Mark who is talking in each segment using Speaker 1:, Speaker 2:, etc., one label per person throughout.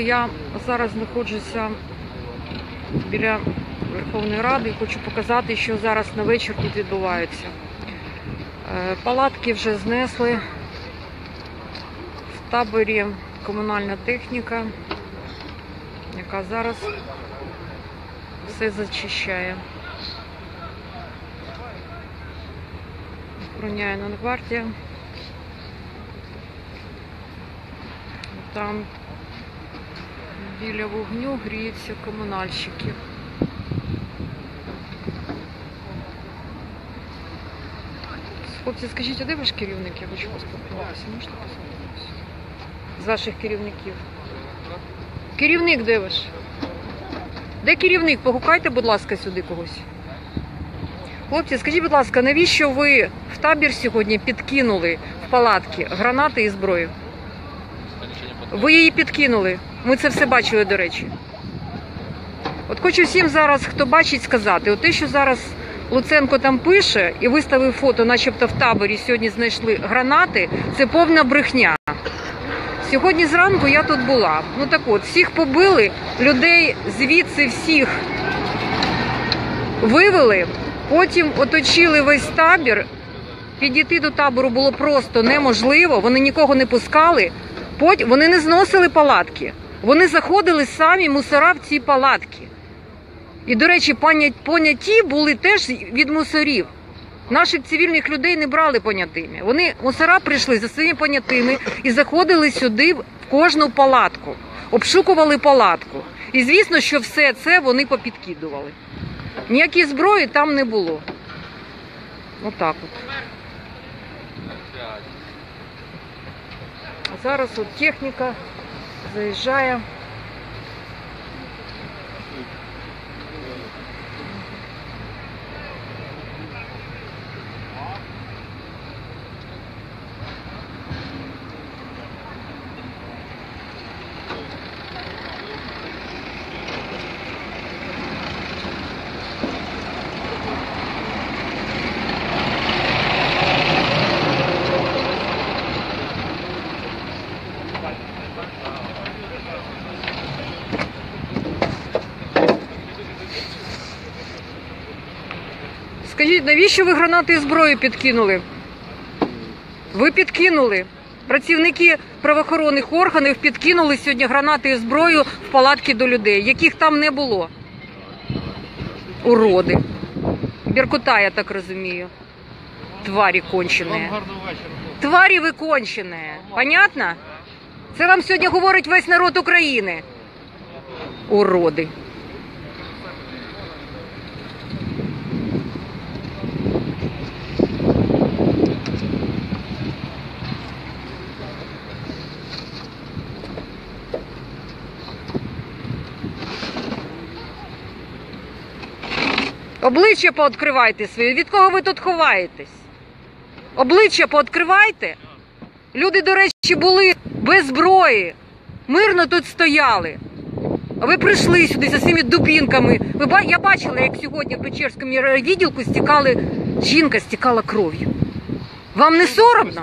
Speaker 1: Люди, я зараз знаходжуся біля Верховної Ради і хочу показати, що зараз на вечір тут відбувається. Е, Палатки вже знесли. В таборі комунальна техніка, яка зараз все зачищає. Охороняє Нацгвардія. Там біля вогню гріються комунальщики. Хлопці, скажіть, а де ваш керівник? Я хочу поспілкуватися. Можете поспілкуватися? З ваших керівників. Керівник де ваш? Де керівник? Погукайте, будь ласка, сюди когось. Хлопці, скажіть, будь ласка, навіщо ви в табір сьогодні підкинули в палатки гранати і зброю? Ви її підкинули. Ми це все бачили, до речі. От хочу всім зараз, хто бачить, сказати, те, що зараз Луценко там пише і виставив фото, начебто в таборі сьогодні знайшли гранати, це повна брехня. Сьогодні зранку я тут була. Ну так от, всіх побили, людей звідси всіх вивели, потім оточили весь табір. Підійти до табору було просто неможливо, вони нікого не пускали. Вони не зносили палатки. Вони заходили самі мусора в ці палатки. І, до речі, поняті були теж від мусорів. Наших цивільних людей не брали понятими. Вони мусора прийшли за своїми понятими і заходили сюди в кожну палатку, обшукували палатку. І звісно, що все це вони попідкидували. Ніякої зброї там не було. Отак от. Зараз от техніка заїжджає. Скажіть, навіщо ви гранати і зброю підкинули? Ви підкинули. Працівники правоохоронних органів підкинули сьогодні гранати і зброю в палатки до людей, яких там не було. Уроди. Біркута, я так розумію. Тварі кончені. Тварі ви кончені. Понятно? Це вам сьогодні говорить весь народ України. Уроди. Обличчя пооткривайте своє. Від кого ви тут ховаєтесь? Обличчя пооткривайте. Люди, до речі, були без зброї. Мирно тут стояли. А ви прийшли сюди за своїми дубінками. Ви я бачила, як сьогодні в Печерському відділку стікали, жінка стікала кров'ю. Вам не соромно?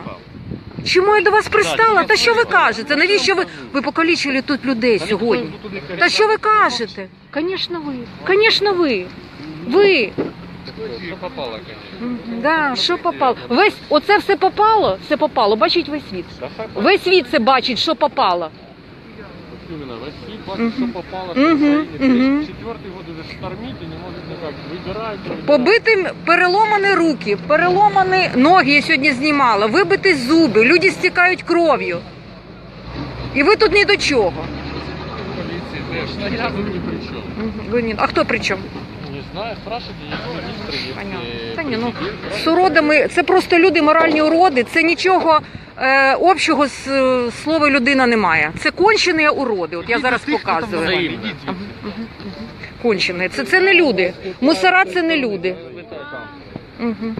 Speaker 1: Чому я до вас пристала? Та що ви кажете? Навіщо ви? Ви покалічили тут людей сьогодні. Та що ви кажете? Звісно, ви. Звісно, ви. Ви.
Speaker 2: Що попало.
Speaker 1: Мгм, Да, що попало? Весь оце все попало, все попало. Бачить весь світ. Весь світ це бачить, що попало.
Speaker 2: Именно, попало, год уже штормить і не можуть никак. Вибирають.
Speaker 1: Побитим переломані руки, переломані ноги я сьогодні знімала, вибиті зуби, люди стікають кров'ю. І ви тут ні до чого.
Speaker 2: Теж. Та я тут ні при.
Speaker 1: Ви ні- А хто при чому?
Speaker 2: Знаю, спрашивайте, є міністри, є е,
Speaker 1: Та ні, ну
Speaker 2: президент.
Speaker 1: з уродами це просто люди моральні уроди. Це нічого е, общого з е, слова людина немає. Це кончені уроди. От я зараз показую.
Speaker 2: Взаємно.
Speaker 1: Кончені. Це, це не люди. Мусора це не люди. Угу.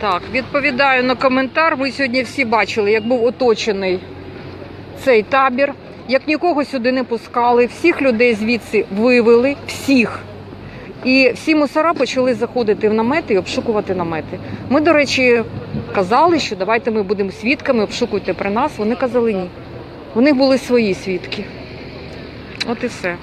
Speaker 1: Так, відповідаю на коментар. Ми сьогодні всі бачили, як був оточений цей табір. Як нікого сюди не пускали, всіх людей звідси вивели, всіх. І всі мусора почали заходити в намети і обшукувати намети. Ми, до речі, казали, що давайте ми будемо свідками, обшукуйте при нас. Вони казали ні. У них були свої свідки. От і все.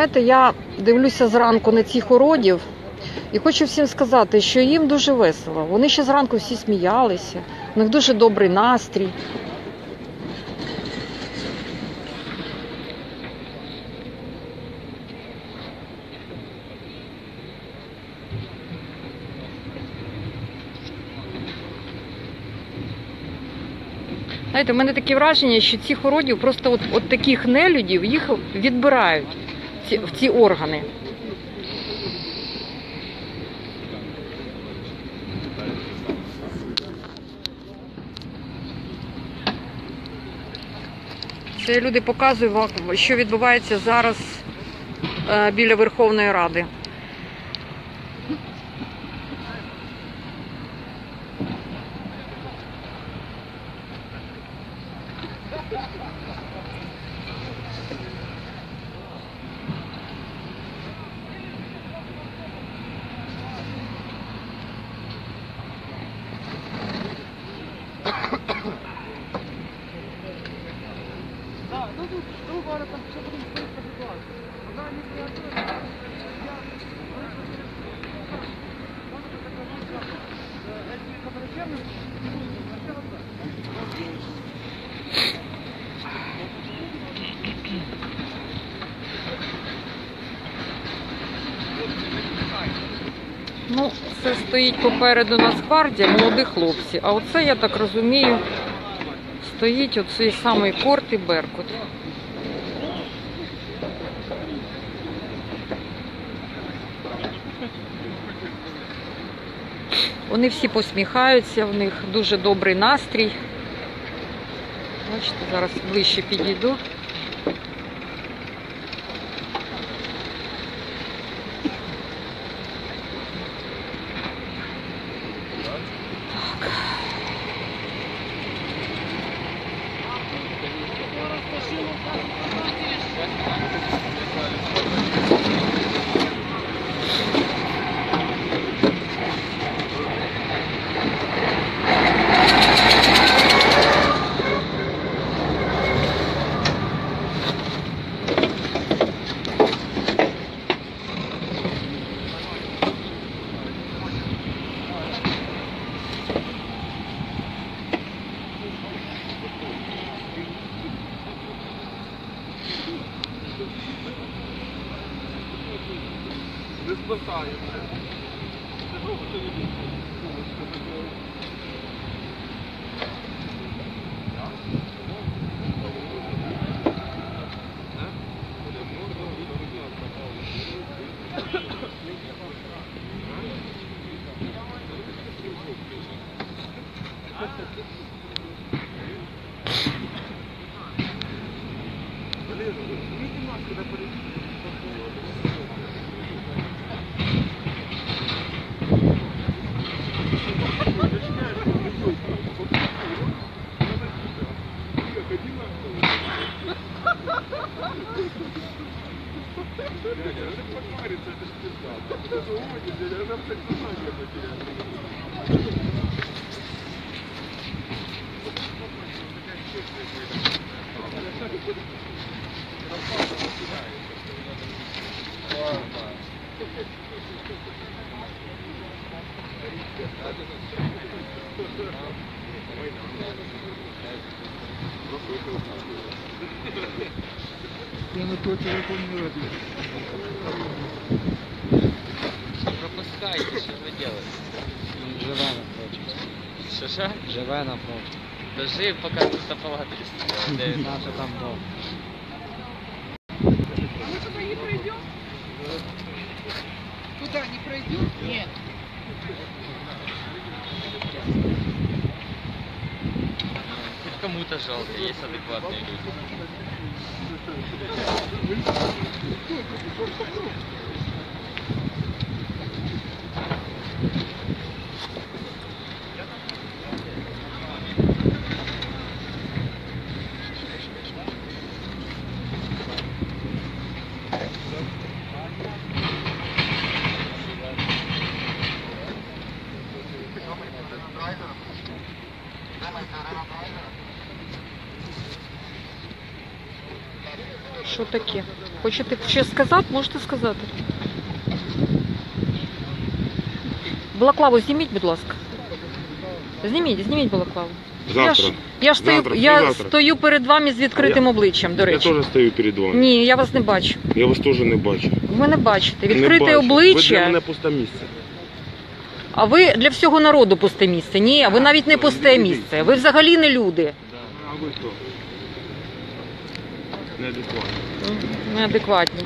Speaker 1: Знаєте, я дивлюся зранку на цих уродів і хочу всім сказати, що їм дуже весело. Вони ще зранку всі сміялися, у них дуже добрий настрій. Знаєте, в мене таке враження, що цих уродів просто от, от таких нелюдів їх відбирають ці, в ці органи. Це люди показують що відбувається зараз е, біля Верховної Ради. Ну, це стоїть попереду Нацгвардія, молоді хлопці. А оце, я так розумію, стоїть оцей самий корт і Беркут. Вони всі посміхаються, в них дуже добрий настрій. Бачите, зараз ближче підійду.
Speaker 3: Та жив, поки тут палати стояли.
Speaker 4: Наше там дом.
Speaker 5: Туда не пройдем? Нет.
Speaker 3: Хоть кому-то жалко, есть адекватные люди.
Speaker 1: Що таке? Хочете щось сказати? Можете сказати. Балаклаву зніміть, будь ласка. Зніміть, зніміть балаклаву. Я, ж, я, ж стою,
Speaker 6: Завтра,
Speaker 1: я
Speaker 6: завтра.
Speaker 1: стою перед вами з відкритим обличчям, до
Speaker 6: Я
Speaker 1: речі.
Speaker 6: теж стою перед вами.
Speaker 1: Ні, я вас не бачу.
Speaker 6: Я вас теж не бачу.
Speaker 1: Ви не бачите.
Speaker 6: Не
Speaker 1: Відкрите
Speaker 6: бачу.
Speaker 1: обличчя.
Speaker 6: Ви для мене пусте місце.
Speaker 1: А ви для всього народу пусте місце. Ні, ви навіть не пусте місце. Ви взагалі не люди.
Speaker 6: А ви хто? Неадекватно.
Speaker 1: Неадекватні.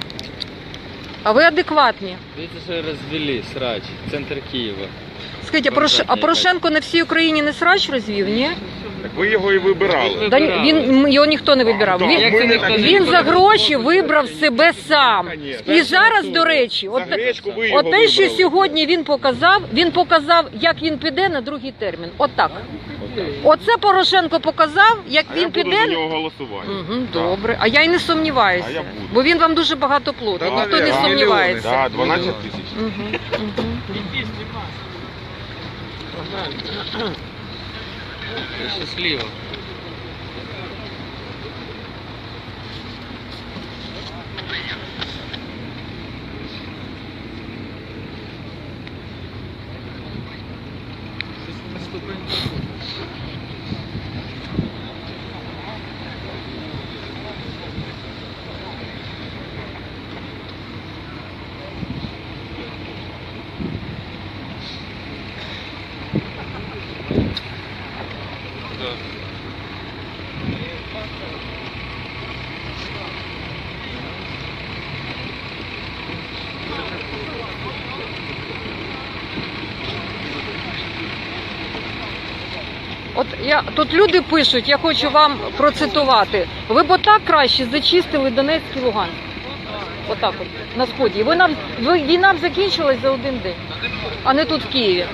Speaker 1: А ви адекватні.
Speaker 3: Видите, что развели срач, центр Киева.
Speaker 1: Скажіть, а, Порош... а Порошенко на всій Україні не срач розвів, ні?
Speaker 6: Так ви його і вибирали.
Speaker 1: Да, він м, його ніхто не вибирав.
Speaker 6: Так,
Speaker 1: Він,
Speaker 6: ми не так
Speaker 1: він за гроші вибрав себе сам. І зараз, до речі, от,
Speaker 6: гречку ви його
Speaker 1: от те, що
Speaker 6: вибрали.
Speaker 1: сьогодні він показав, він показав, як він піде на другий термін. Отак. Оце Порошенко показав, як
Speaker 6: А я
Speaker 1: він
Speaker 6: буду
Speaker 1: піде.
Speaker 6: за нього голосувати.
Speaker 1: Угу,
Speaker 6: Да.
Speaker 1: добре. А я й не сумніваюся.
Speaker 6: А я буду.
Speaker 1: Бо він вам дуже багато платить.
Speaker 6: Да,
Speaker 1: Ніхто не
Speaker 6: да,
Speaker 1: сумнівається.
Speaker 6: Да, 12 тисяч.
Speaker 1: Угу, угу.
Speaker 3: Я
Speaker 1: тут люди пишуть, я хочу вам процитувати. Ви б отак краще зачистили Донецьк і Луганськ. Отак от на сході. Ви нам ви, війна б закінчилась за один день, а не тут в Києві.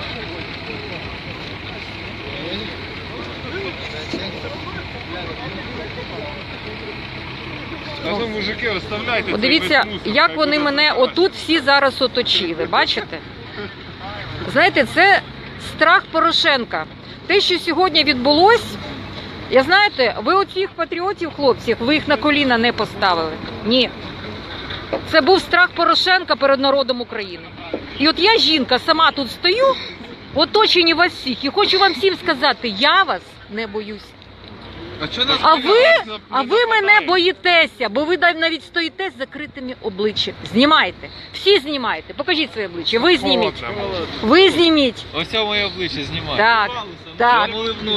Speaker 2: Скажи, мужики, оставляйте.
Speaker 1: Подивіться, як вони мене отут всі зараз оточили. Бачите? Знаєте, це страх Порошенка. Те, що сьогодні відбулось, я знаєте, ви оцих патріотів, хлопців, ви їх на коліна не поставили. Ні. Це був страх Порошенка перед народом України. І от я, жінка, сама тут стою, в оточенні вас всіх, і хочу вам всім сказати, я вас не боюсь.
Speaker 2: А, чого нас
Speaker 1: А ви, а ви мене боїтеся, бо ви навіть стоїте з закритими обличчям. Знімайте. Всі знімайте. Покажіть своє обличчя. Ви зніміть. Ви зніміть.
Speaker 3: Ось моє обличчя знімай.
Speaker 1: Так, так.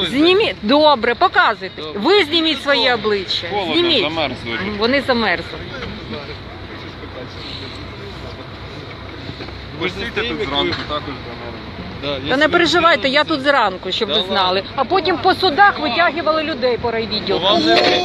Speaker 1: Зніміть. Добре, показуйте.
Speaker 3: Добре.
Speaker 1: Ви зніміть своє обличчя.
Speaker 2: Холодно,
Speaker 1: Зніміть.
Speaker 2: замерзли.
Speaker 1: Вони замерзли.
Speaker 2: Ви ж сидите тут зранку також.
Speaker 3: Да,
Speaker 1: Та не переживайте, я тут зранку, щоб ви знали. А потім по судах витягували людей по райвідділку.
Speaker 3: Вам що
Speaker 2: зйомку,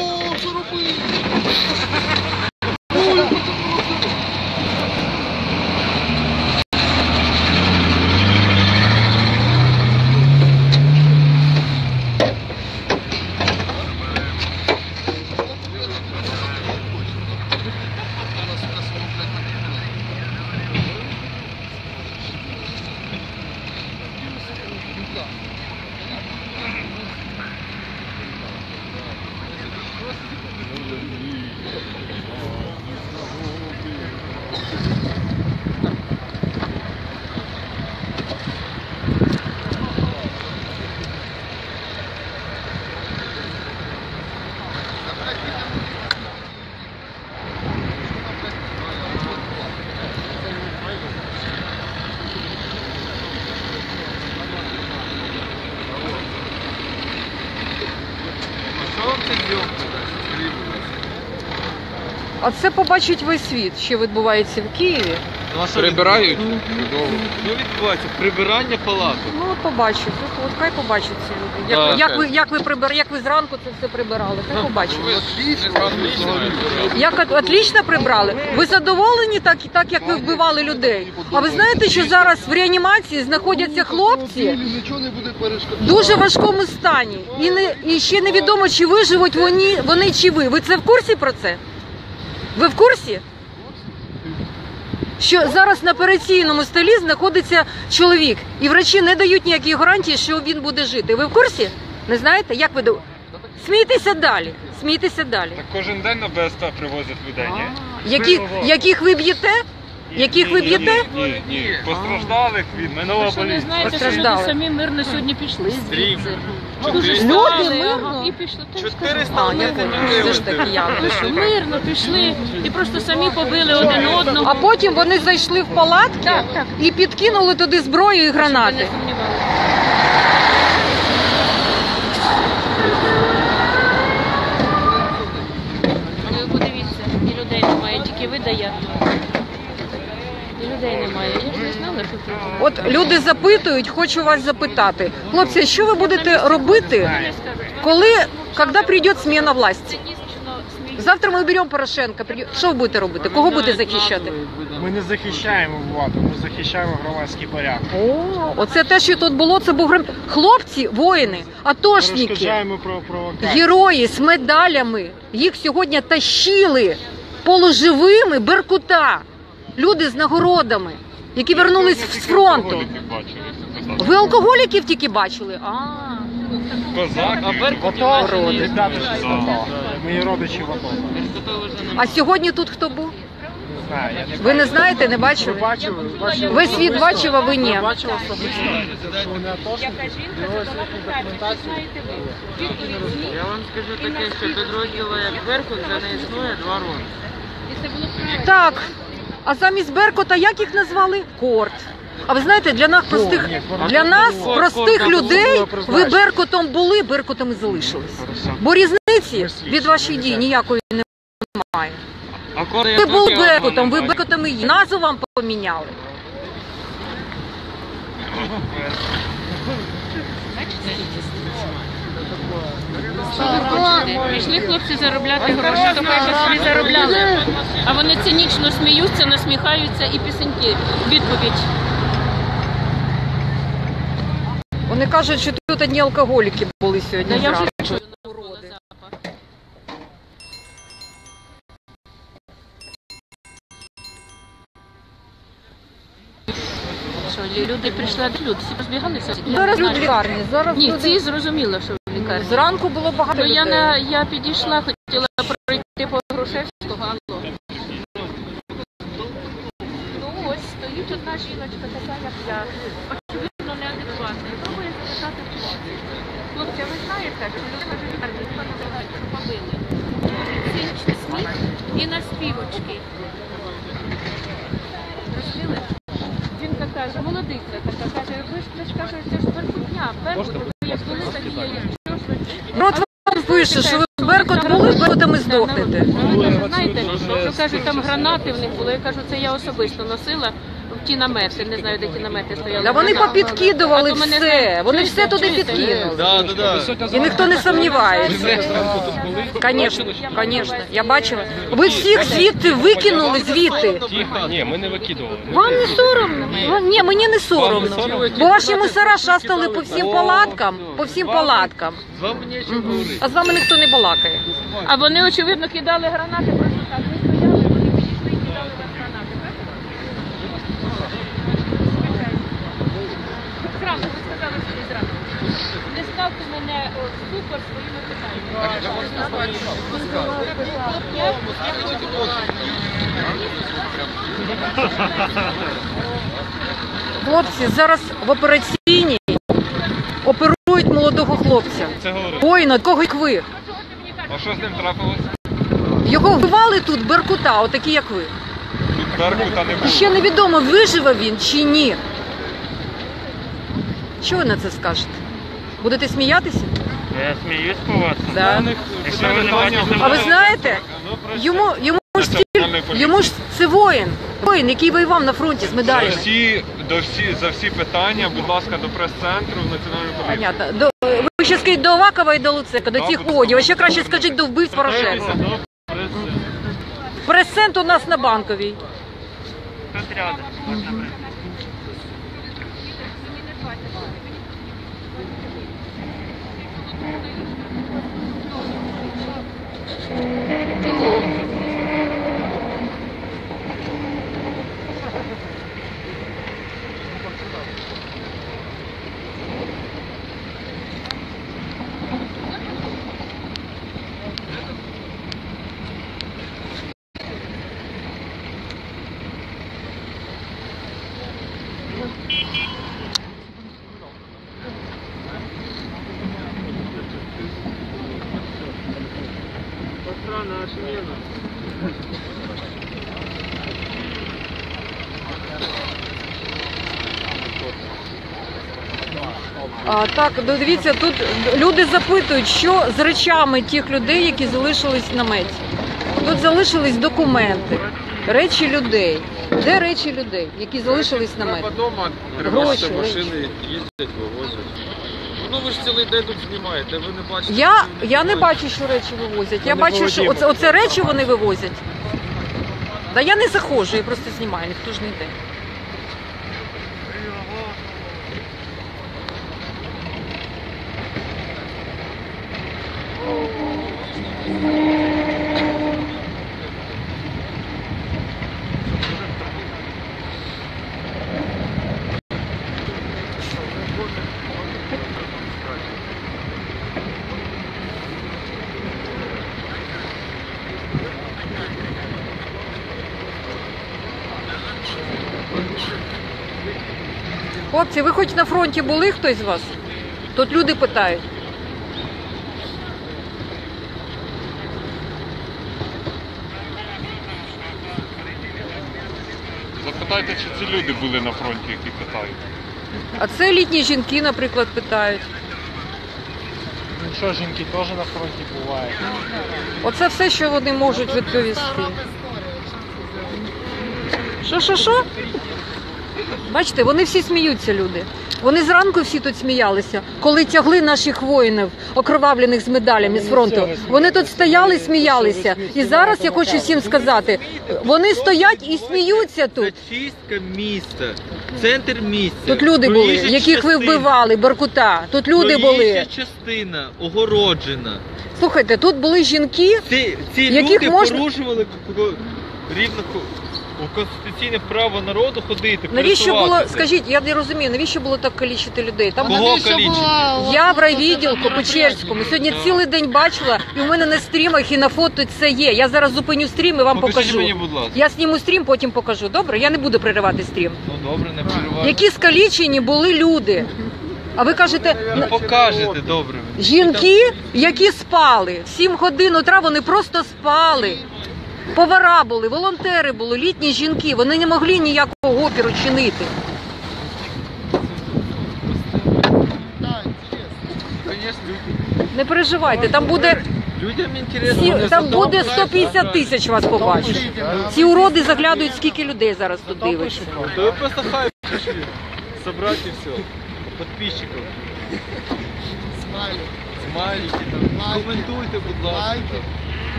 Speaker 1: це побачить весь світ, що відбувається в Києві.
Speaker 3: Ну, а що
Speaker 2: Прибирають?
Speaker 3: Ну відбувається прибирання палаток.
Speaker 1: Ну, от побачать. От, от хай побачать ці люди. Як,
Speaker 3: Да.
Speaker 1: як, ви, як, ви прибир, як ви зранку це все прибирали? Хай побачать.
Speaker 2: Ви отлично, отлично.
Speaker 1: Як от- отлично прибрали? Ви задоволені так, так, як ви вбивали людей? А ви знаєте, що зараз в реанімації знаходяться хлопці
Speaker 5: Нічого не буде перешкоджати.
Speaker 1: в дуже важкому стані. І, не, і ще невідомо, чи виживуть вони, вони чи ви. Ви це в курсі про це? Ви в курсі? Що зараз на операційному столі знаходиться чоловік, і врачі не дають ніякої гарантії, що він буде жити. Ви в курсі? Не знаєте? Як ви до- Смійтеся далі. Смійтеся далі.
Speaker 6: Так кожен день на БСТ привозять людей, ні?
Speaker 1: Які, яких ви б'єте? Яких ви б'єте?
Speaker 6: Ні, ні. Постраждалих від
Speaker 7: Ви що не знаєте, що
Speaker 1: Постраждали.
Speaker 7: люди самі мирно сьогодні пішли
Speaker 3: Стрім.
Speaker 7: звідси. Дуже
Speaker 1: Люди мирно?
Speaker 7: і пішли. Та ж кажу.
Speaker 3: 400
Speaker 1: А, я
Speaker 3: людей
Speaker 1: поняла. Все ж таки я.
Speaker 7: Мирно пішли і просто самі побили один одного.
Speaker 1: А потім вони зайшли в палатки
Speaker 7: Так, так.
Speaker 1: і підкинули туди зброю і гранати.
Speaker 7: Ви подивіться, і людей немає, тільки ви даєте. Людей немає. Я ж не знала, що тут.
Speaker 1: От люди запитують, хочу вас запитати. Хлопці, що ви будете робити, коли, коли прийде зміна власті? Завтра ми беремо Порошенка. прийде- Що ви будете робити? Кого будете захищати?
Speaker 4: Ми не захищаємо владу, ми захищаємо громадський порядок.
Speaker 1: О, оце те, що тут було, це був гром... хлопці, воїни, атошники,
Speaker 4: Перешкоджаємо про провокацію.
Speaker 1: герої з медалями. Їх сьогодні тащили полуживими беркута. Люди з нагородами, які вернулись з фронту. Ви алкоголіків тільки бачили? А,
Speaker 6: Козак.
Speaker 4: АТО. Мої родичі в АТО.
Speaker 1: а сьогодні тут хто був?
Speaker 4: Не знаю,
Speaker 1: Ви не знаєте, не бачили?
Speaker 4: бачив. бачив
Speaker 1: Весь світ бачив, а ви ні.
Speaker 4: Бачив особисто, що вони атошники.
Speaker 7: Яка жінка
Speaker 4: Дивилися
Speaker 7: задала
Speaker 4: їхню документацію.
Speaker 7: знаєте ви?
Speaker 8: Я вам скажу таке, що підрозділу як Беркут вже не існує два роки.
Speaker 7: І це було.
Speaker 1: Так. А замість Беркута як їх назвали? Корт. А ви знаєте, для нас простих для нас, простих людей, ви Беркутом були, Беркутом і залишились. Бо різниці від ваших дій ніякої немає. Ви були Беркутом, ви Беркутом і є. Назву вам поміняли.
Speaker 7: Бачите, Прийшли хлопці заробляти гроші, то хай би собі заробляли. А вони цинічно сміються, насміхаються і пісеньки. Відповідь.
Speaker 1: Вони кажуть, що тут одні алкоголіки були
Speaker 7: Да
Speaker 1: сьогодні.
Speaker 7: я вже
Speaker 1: зранку.
Speaker 7: чую навколо запах. Що, люди прийшли, люди всі розбігалися.
Speaker 1: Зараз люди в лікарні. Зараз
Speaker 7: Ні,
Speaker 1: люди-
Speaker 7: ці зрозуміло, що лікарні.
Speaker 1: зранку було багато
Speaker 7: Ну, я,
Speaker 1: людей.
Speaker 7: на, я підійшла, хотіла пройти по Грушевського, алло. Ну ось стоїть одна жіночка, така як я, очевидно неадекватна. І пробує запитати хлопців. Хлопці, а ви знаєте, що людина в лікарні що побили? Цинічний сміх і наспівочки. Розуміли? Жінка каже, молодиця така, каже, ви ж це ж каже, це ж беркутня, беркут, ви як були такі,
Speaker 1: Народ вам пише, що ви Беркут були, Беркутом і здохнете.
Speaker 7: Знаєте, що кажуть, там гранати в них були. Я кажу, це я особисто носила в ті намети. Не знаю, де ті намети стояли.
Speaker 1: Да вони попідкидували
Speaker 7: А то мене
Speaker 1: все, вони
Speaker 7: чуєте,
Speaker 1: все туди
Speaker 7: чуєте?
Speaker 1: підкинули.
Speaker 3: Да, да, да.
Speaker 1: І ніхто не сумнівається. Звісно, звісно, я бачила. Ви всіх звідти викинули звідти.
Speaker 2: Ні, ми не викидували.
Speaker 1: Вам не соромно? Вам- Ні, мені не соромно. Бо ваші мусора шастали по всім палаткам, по всім палаткам.
Speaker 3: З вами нічого говорити.
Speaker 1: А з вами ніхто не балакає.
Speaker 7: А вони, очевидно, кидали гранати просто так. Ми стояли, вони підійшли і кидали вам гранати. Зранку, ви сказали собі зранку. Не ставте мене о, в ступор своїми питаннями. Я- я
Speaker 1: Хлопці зараз в операційній оперують молодого хлопця.
Speaker 6: Це говорить.
Speaker 1: Воїна, такого як ви.
Speaker 6: А що з ним трапилось?
Speaker 1: Його вбивали тут Беркута, отакі як ви.
Speaker 6: Тут Беркута не
Speaker 1: І
Speaker 6: було.
Speaker 1: ще невідомо, виживе він чи ні. Що ви на це скажете? Будете сміятися?
Speaker 4: Я сміюсь по вас.
Speaker 1: Да.
Speaker 4: Якщо ви не бачите
Speaker 1: А ви знаєте, йому, йому ж стіль-
Speaker 6: поліції.
Speaker 1: йому ж це воїн. Воїн, який воював на фронті з
Speaker 6: За
Speaker 1: медалями.
Speaker 6: всі, до всі, за всі питання, будь ласка, до прес-центру в Національної поліції.
Speaker 1: Понятно. До, ви ще скажіть до Авакова і до Луцека, до
Speaker 6: Да,
Speaker 1: цих
Speaker 6: будь
Speaker 1: водів. А ще краще скажіть до вбивць Порошенка. Прес-центр у нас на банковій.
Speaker 4: Тут рядом.
Speaker 1: А, так, ну, дивіться, тут люди запитують, що з речами тих людей, які залишились в наметі. Тут залишились документи, речі людей. Де речі людей, які залишились в наметі?
Speaker 2: Дома
Speaker 1: Гроші,
Speaker 2: тримати машини, їздять, вивозять. Ну ви ж цілий день тут знімаєте, ви не бачите.
Speaker 1: Я,
Speaker 2: що
Speaker 1: я не бачу, що речі вивозять. Я
Speaker 4: Вони
Speaker 1: бачу, що оце, оце речі вони вивозять. Да я не заходжу, я просто знімаю, ніхто ж не йде. Хлопці, ви хоч на фронті були хтось з вас? Тут люди питають.
Speaker 6: Запитайте, чи ці люди були на фронті, які питають.
Speaker 1: А це літні жінки, наприклад, питають.
Speaker 4: Ну що, жінки теж на фронті бувають.
Speaker 1: Оце все, що вони можуть відповісти. Що, що, що? Бачите, вони всі сміються, люди. Вони зранку всі тут сміялися, коли тягли наших воїнів, окровавлених з медалями з фронту. Вони тут стояли, сміялися. І зараз я хочу всім сказати: вони стоять і сміються тут.
Speaker 3: Чистка міста, центр міста.
Speaker 1: Тут люди були, яких ви вбивали, Беркута. Тут люди були.
Speaker 3: Частина огороджена.
Speaker 1: Слухайте, тут були жінки.
Speaker 3: Ці, ці
Speaker 1: Яких
Speaker 3: люди
Speaker 1: можна-
Speaker 3: порушували рівно конституційне право народу ходити.
Speaker 1: Навіщо було,
Speaker 3: пересуватися.
Speaker 1: скажіть, я не розумію, навіщо було так калічити людей? Там
Speaker 3: Кого калічити?
Speaker 1: Я в райвідділку Печерському сьогодні цілий день бачила, і у мене на стрімах і на фото це є. Я зараз зупиню стрім і вам
Speaker 3: Покажіть
Speaker 1: покажу.
Speaker 3: мені, будь ласка.
Speaker 1: Я зніму стрім, потім покажу. Добре? Я не буду переривати стрім.
Speaker 3: Ну добре, не переживайте.
Speaker 1: Які скалічені були люди. А ви кажете,
Speaker 3: Ну покажете, добре.
Speaker 1: жінки, які спали. Сім годин утра вони просто спали. Повара були, волонтери були, літні жінки. Вони не могли ніякого опіру чинити. Не переживайте, там буде
Speaker 3: Людям.
Speaker 1: Всі, там буде 150 тисяч вас побачить. Ці уроди заглядують, скільки людей зараз тут дивиться.
Speaker 3: Да вы просто хайп пришли. Собрать и все. Подписчиков. Смайлики там. Коментуйте, будь ласка.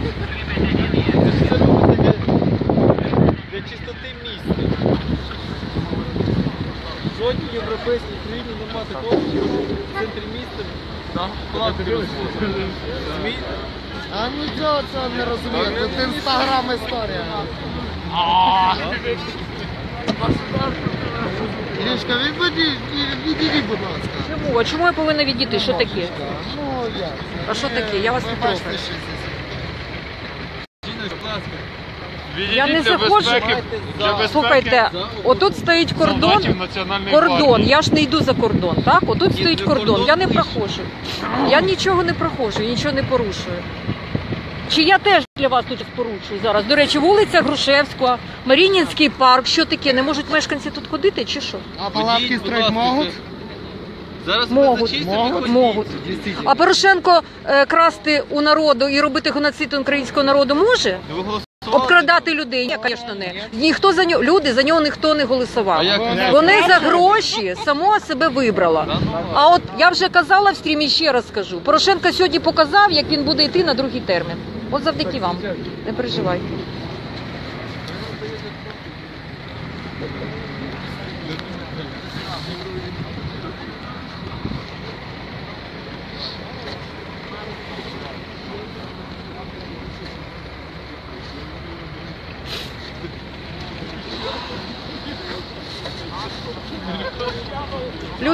Speaker 3: Це робиться для- чистоти міста. В жодній європейській країні нема такого, що в центрі міста платки розвозять. Розумієте?
Speaker 5: А ну чого це не розумієте? Це інстаграм історія. Іришка, відійди, відійди, будь ласка.
Speaker 1: Чому? А чому я повинна відійти? Що таке?
Speaker 5: Ну, як?
Speaker 1: А що таке? Я вас не
Speaker 5: Ви бачите,
Speaker 1: трогаю.
Speaker 5: що це.
Speaker 3: Жіночка, будь ласка.
Speaker 1: Я не
Speaker 6: безпеки
Speaker 1: Слухайте, отут стоїть кордон.
Speaker 6: солдатів Національної
Speaker 1: Кордон,
Speaker 6: гвардії.
Speaker 1: я ж не йду за кордон, так? Отут стоїть кордон,
Speaker 3: кордон
Speaker 1: я не проходжу. Я нічого не проходжу, нічого не порушую. Чи я теж для вас тут порушую зараз? До речі, вулиця Грушевського, Марінінський парк. Що таке? Не можуть мешканці тут ходити чи що?
Speaker 5: А палатки
Speaker 3: Ходіть, будь
Speaker 5: строить
Speaker 3: ласка,
Speaker 5: можуть?
Speaker 3: Зараз
Speaker 1: Можуть,
Speaker 3: ви
Speaker 1: можуть, можуть. А Порошенко е, красти у народу і робити геноцид українського народу може?
Speaker 3: Ви голосували?
Speaker 1: Обкрадати людей? Ні, звісно, не. Ніхто за нього, люди за нього ніхто не голосував. Вони за гроші само себе вибрала.
Speaker 3: Ну,
Speaker 1: А от я вже казала в стрімі, ще раз скажу. Порошенко сьогодні показав, як він буде йти на другий термін. От завдяки вам. Не переживайте.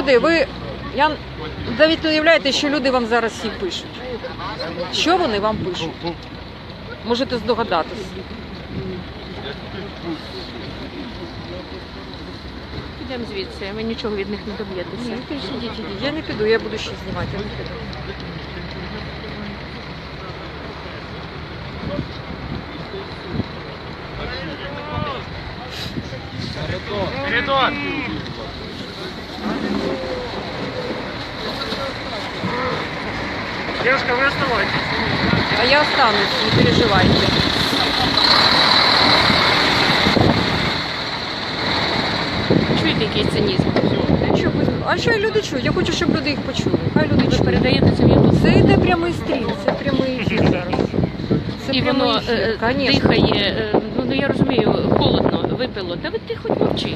Speaker 1: Люди, ви. Я навіть не уявляєте, що люди вам зараз всі пишуть. Що вони вам пишуть? Можете здогадатись.
Speaker 7: Підемо звідси, ви нічого від них не доб'єтеся.
Speaker 1: Я не піду, я буду ще знімати, я не піду.
Speaker 4: Оставайтесь.
Speaker 1: А я останусь, не переживайте.
Speaker 7: Чуєте якийсь цинізм?
Speaker 1: А що, ви- а що люди чують? Я хочу, щоб люди їх почули. Хай люди
Speaker 7: Ви
Speaker 1: чують.
Speaker 7: передаєте це в Ютуб.
Speaker 1: Це йде прямий стрім, це прямий ефір зараз. Це
Speaker 7: І
Speaker 1: прямий
Speaker 7: воно
Speaker 1: ефір,
Speaker 7: е, дихає, е, ну, ну я розумію, холодно, випило. Та ви ти хоч мовчи.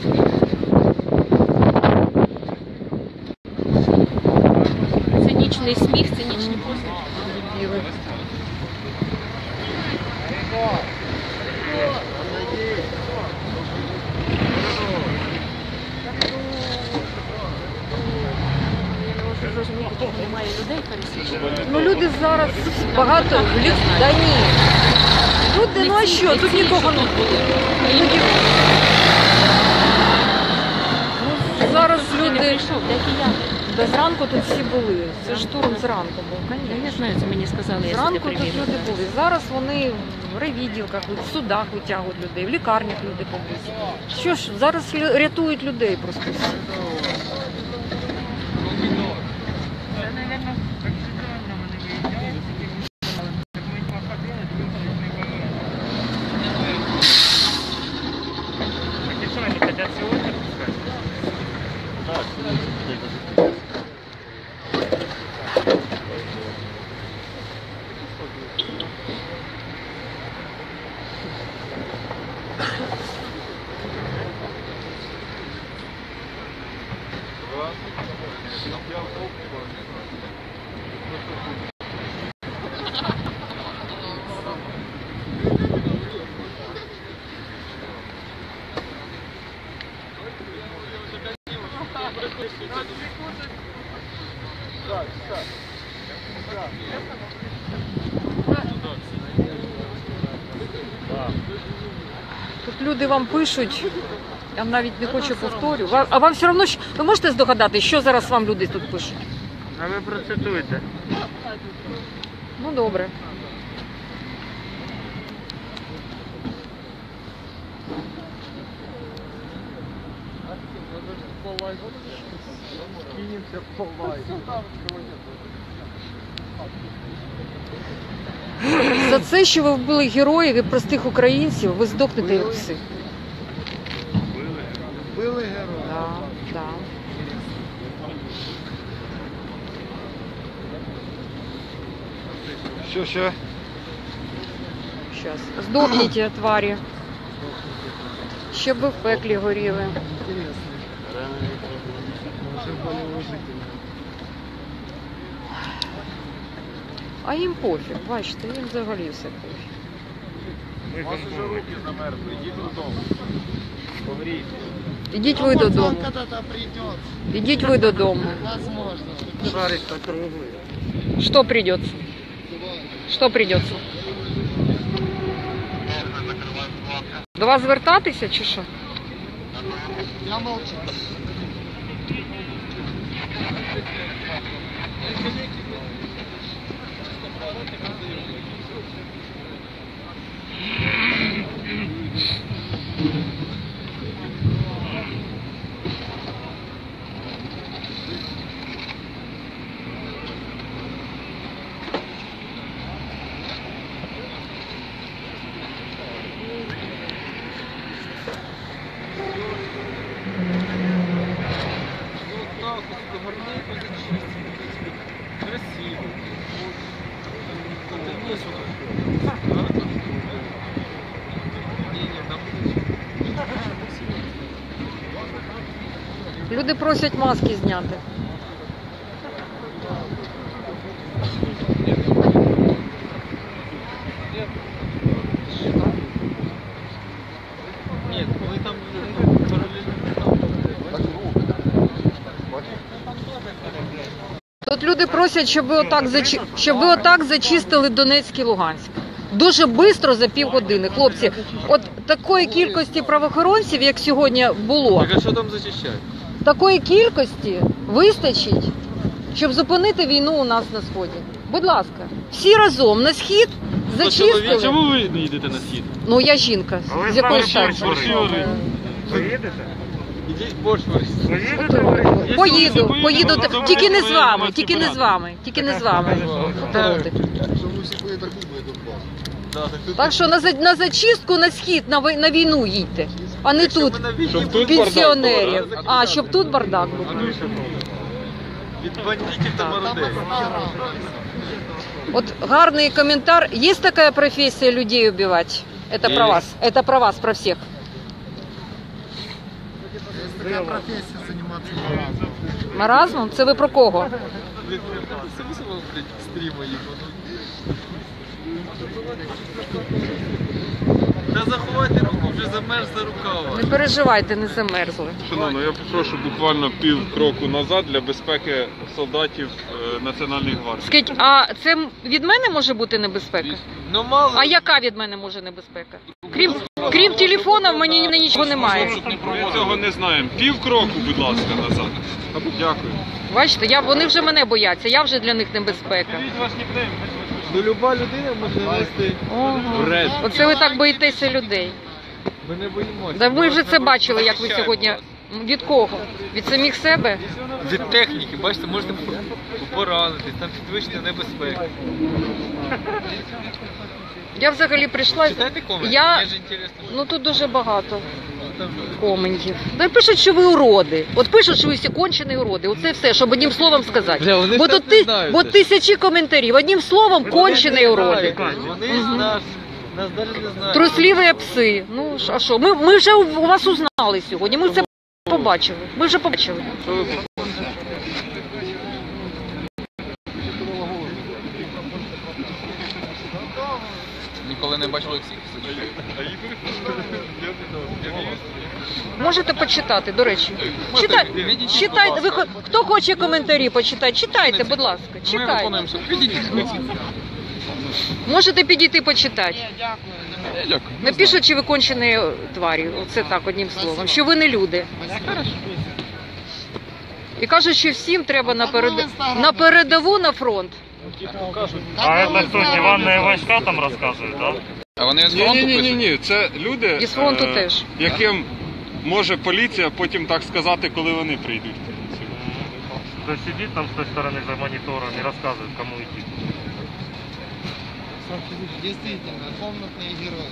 Speaker 7: Цинічний сміх, цинічні посмішки. Я не можу зрозуміти, чому немає людей пересічних.
Speaker 1: Ну люди зараз багато люд... Да ні. Люди, ну а що? Тут нікого не Люди... Ну, зараз
Speaker 7: Люди не
Speaker 1: люди. До зранку тут всі були. Це ж штурм зранку був,
Speaker 7: Я не знаю, це мені сказали, я
Speaker 1: Зранку тут люди були. Зараз вони в райвідділках, в судах витягують людей, в лікарнях люди побиті. Що ж, зараз рятують людей просто. всі.
Speaker 4: Так и что, они хотят сегодня пускать?
Speaker 1: Тут люди вам пишуть, я навіть не хочу повторю. Ва- А вам все одно ви можете здогадати, що зараз вам люди тут пишуть?
Speaker 4: А ви процитуйте.
Speaker 1: Ну добре. За це, що ви вбили героїв і простих українців, ви здохнете як пси.
Speaker 5: Били герої.
Speaker 1: Да, да.
Speaker 2: Що ще?
Speaker 1: Щас. Здохніть, тварі. Щоб ви в пеклі горіли. А їм пофіг, бачите, їм взагалі все пофіг.
Speaker 6: У вас уже руки замерзли, йдіть додому. Погрійте.
Speaker 1: Ідіть ви додому.
Speaker 5: когда-то придет.
Speaker 1: Ідіть ви додому.
Speaker 5: Возможно.
Speaker 4: Шарик так круглый.
Speaker 1: Что придется? Что придется? До вас звертатися чи що?
Speaker 5: Я.
Speaker 1: просять маски зняти.
Speaker 3: Ні, там.
Speaker 1: Тут люди просять, щоб ви отак зачи... щоб ви отак зачистили Донецьк і Луганськ. Дуже швидко за півгодини. Хлопці, от такої кількості правоохоронців, як сьогодні було,
Speaker 3: Так а що там зачищають?
Speaker 1: Такої кількості вистачить, щоб зупинити війну у нас на сході. Будь ласка, всі разом на схід зачистили.
Speaker 2: Чому ви не йдете на схід?
Speaker 1: Ну я жінка. З якої статі?
Speaker 4: Ви їдете?
Speaker 3: Ідіть борщ варити.
Speaker 1: Поїду, поїду, тільки не з вами, тільки не з вами, тільки не з вами. Так. Що на, за- на зачистку на схід, на, вой- на війну їдьте, а не тут
Speaker 3: ми на війні
Speaker 2: Щоб тут
Speaker 3: будемо
Speaker 1: пенсіонерів.
Speaker 3: бардак
Speaker 1: А, щоб тут бардак був.
Speaker 3: від бандитів та мародерів.
Speaker 1: Вот гарный комментар. Есть такая профессия людей убивать? Это про
Speaker 2: Есть.
Speaker 1: вас. Это про вас, про всех.
Speaker 5: Є така професія займатися маразмом.
Speaker 1: Маразмом? Це ви про кого?
Speaker 3: Блін, це мусимо, блядь, стріма їбануть. Та заховайте руку, вже замерзла рукава.
Speaker 1: Не переживайте, не замерзли.
Speaker 6: Шановно, я попрошу буквально пів кроку назад для безпеки солдатів е, Національної гвардії.
Speaker 1: Скажіть, а це м- від мене може бути небезпека?
Speaker 3: Ну мало.
Speaker 1: А яка від мене може небезпека? Крім, крім телефона, в мені ні- нічого немає.
Speaker 6: Ми цього не знаємо. Пів кроку, будь ласка, назад. Дякую.
Speaker 1: Бачите, я, вони вже мене бояться, я вже для них небезпека.
Speaker 3: Ну люба людина може нести
Speaker 1: Ого.
Speaker 3: вред.
Speaker 1: Оце ви так боїтеся людей.
Speaker 3: Ми не боїмося.
Speaker 1: Да ви вже це бачили, як ви сьогодні. Від кого? Від самих себе?
Speaker 3: Від техніки, бачите, можете поранитись, там підвищена небезпека.
Speaker 1: Я взагалі прийшла.
Speaker 3: Читайте коменти,
Speaker 1: Я-
Speaker 3: мені ж інтересно.
Speaker 1: Ну тут дуже багато
Speaker 3: Там
Speaker 1: коментів. Да пишуть, що ви уроди. От пишуть, що ви всі кончені уроди. Оце все, щоб одним словом сказати.
Speaker 3: Бля, вони
Speaker 1: Бо тут ти,
Speaker 3: знають
Speaker 1: бо тисячі коментарів. Одним словом, кончені уроди.
Speaker 3: Вони ж нас, нас навіть не знають.
Speaker 1: Трусливі пси. Ну а що? Ми, ми вже у вас узнали сьогодні. Ми це побачили. Ми вже побачили.
Speaker 3: Ніколи не бачив Олексій.
Speaker 1: Можете почитати, до речі. Читай, читайте. Ви хо- хто хоче коментарі почитати? Читайте, будь ласка. Читайте. Можете підійти почитати. Напишуть, чи ви кончені тварі. Оце так, одним словом. Що ви не люди. І кажуть, що всім треба на, перед... на передову на фронт.
Speaker 4: А это что, диванные войска там рассказывают, да?
Speaker 3: А вони з
Speaker 6: Ні, ні, ні, ні, ні. Це люди,
Speaker 1: І з фронту
Speaker 6: е,
Speaker 1: теж.
Speaker 6: яким може поліція потім так сказати, коли вони прийдуть.
Speaker 4: Кто сидит там с той стороны за монитором и рассказывает, кому идти.
Speaker 5: Действительно, комнатные герои.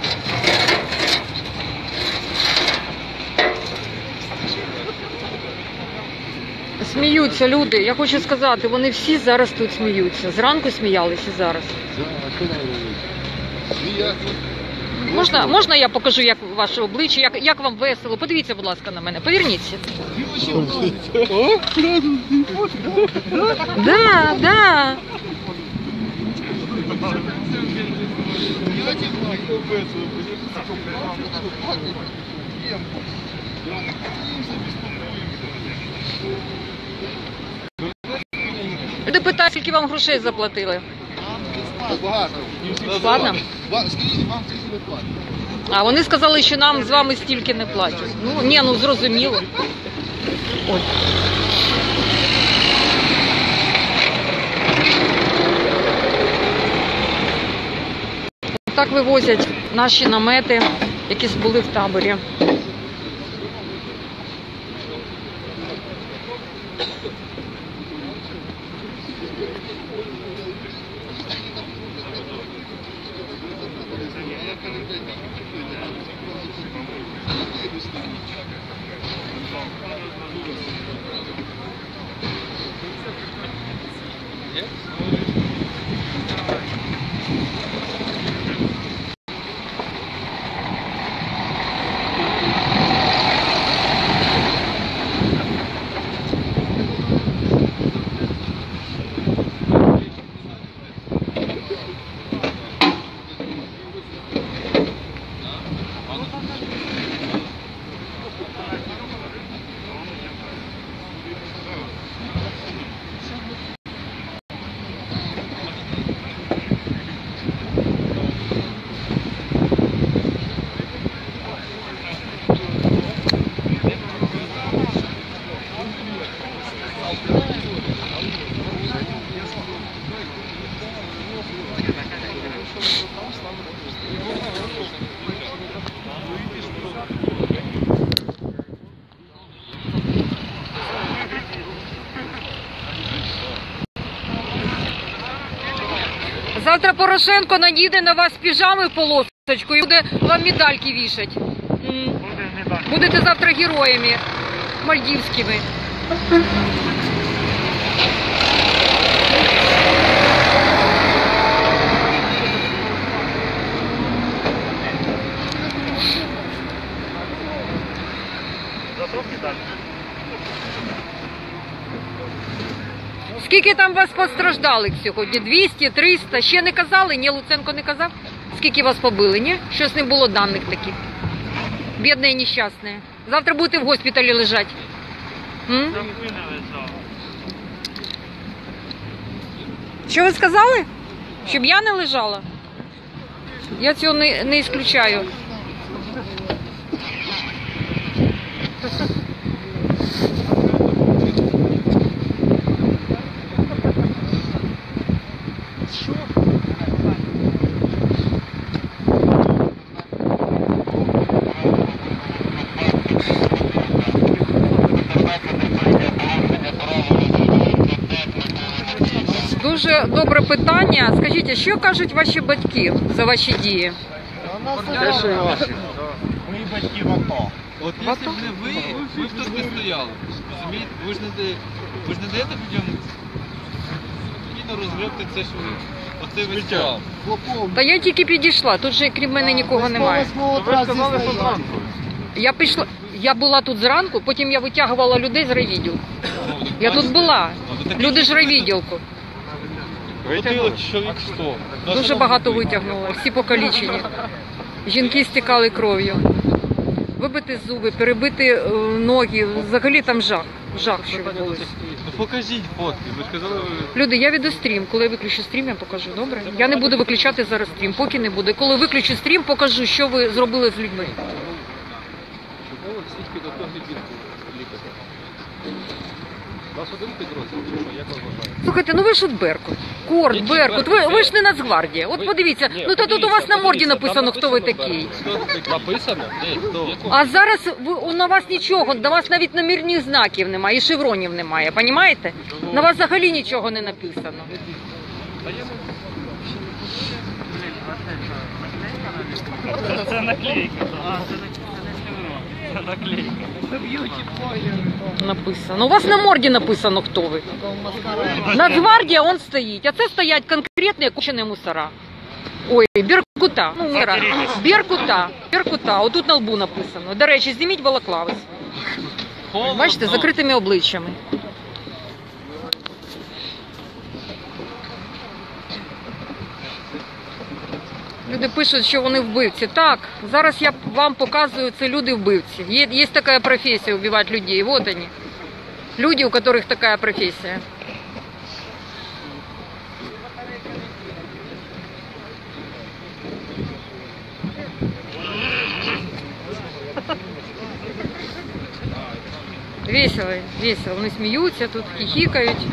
Speaker 1: Сміються люди. Я хочу сказати, вони всі зараз тут сміються. Зранку сміялися зараз. Можна, можна я покажу, як ваше обличчя, як, як вам весело? Подивіться, будь ласка, на мене. Поверніться. Да, да.
Speaker 5: Делайте ноги.
Speaker 1: Люди скільки вам грошей заплатили.
Speaker 5: Багато.
Speaker 1: А вони сказали, що нам з вами стільки не платять. Ну, ні, ну зрозуміло. Ой. Так вивозять наші намети, які були в таборі. Завтра Порошенко надійде на вас піжами полосочку і буде вам медальки.
Speaker 4: Буде.
Speaker 1: Будете завтра героями мальдівськими. Скільки там вас постраждалих сьогодні? 200, 300? Ще не казали? Ні, Луценко не казав? Скільки вас побили, ні? Щось не було даних таких. Бідне і нещасне. Завтра будете в госпіталі лежати. Що ви сказали? Щоб я не лежала? Я цього не, не ісключаю. Дуже добре питання. Скажіть, а що кажуть ваші батьки за ваші дії?
Speaker 3: Мої батьки в АТО.
Speaker 9: От якщо б не ви, ви б тут не стояли. Розумієте? Ви ж не, даєте- ви ж не даєте людям спокійно розгребти це, що ви оце ви.
Speaker 1: Та я тільки підійшла, тут же крім мене нікого немає.
Speaker 5: Ви сказали, що зранку.
Speaker 1: Я пішла, я була тут зранку, потім я витягувала людей з райвідділку. Я тут була. Люди ж райвідділку.
Speaker 9: Ходило чоловік 100.
Speaker 1: Дуже багато витягнула, всі покалічені. Жінки стікали кров'ю. Вибити зуби, перебити е, ноги. Взагалі там жах. Жах, що відбулося.
Speaker 9: Ну покажіть фотки, ви ж казали, ви...
Speaker 1: Люди, я веду стрім. Коли я виключу стрім, я покажу. Добре? Я не буду виключати зараз стрім, поки не буде. Коли виключу стрім, покажу, що ви зробили з людьми.
Speaker 2: Чудово, всіх підготовлять лікар. У вас один підрозділ, чи що? Як ви вважаєте?
Speaker 1: Слухайте, ну ви ж от Беркут. Корт,
Speaker 2: Який
Speaker 1: Беркут. Ви,
Speaker 2: Беркут?
Speaker 1: ви ж не Нацгвардія. От
Speaker 2: Ви-
Speaker 1: подивіться,
Speaker 2: Ні,
Speaker 1: ну то тут у вас на морді
Speaker 2: подивіться,
Speaker 1: написано,
Speaker 2: там
Speaker 1: хто ви
Speaker 2: написано
Speaker 1: такий.
Speaker 2: Написано? Де? Хто?
Speaker 1: А зараз ви, на вас нічого, на вас навіть номірних знаків немає, і шевронів немає, понімаєте? На вас взагалі нічого не написано.
Speaker 4: Це наклейка. А, це наклейка.
Speaker 1: Написано. У вас на морді написано, хто ви. Нацгвардія, он стоїть, а це стоять конкретні кучені мусора. Ой, Беркута. Ну, мусора. Беркута. Беркута. Отут на лбу написано. До речі, зніміть балаклави. Бачите, з закритими обличчями. Люди пишуть, що вони вбивці. Так, зараз я вам показую, це люди вбивці. Є, є така професія вбивати людей. Вот они. Люди, у которых такая профессия. Весело, весело. Вони сміються, тут хихикають.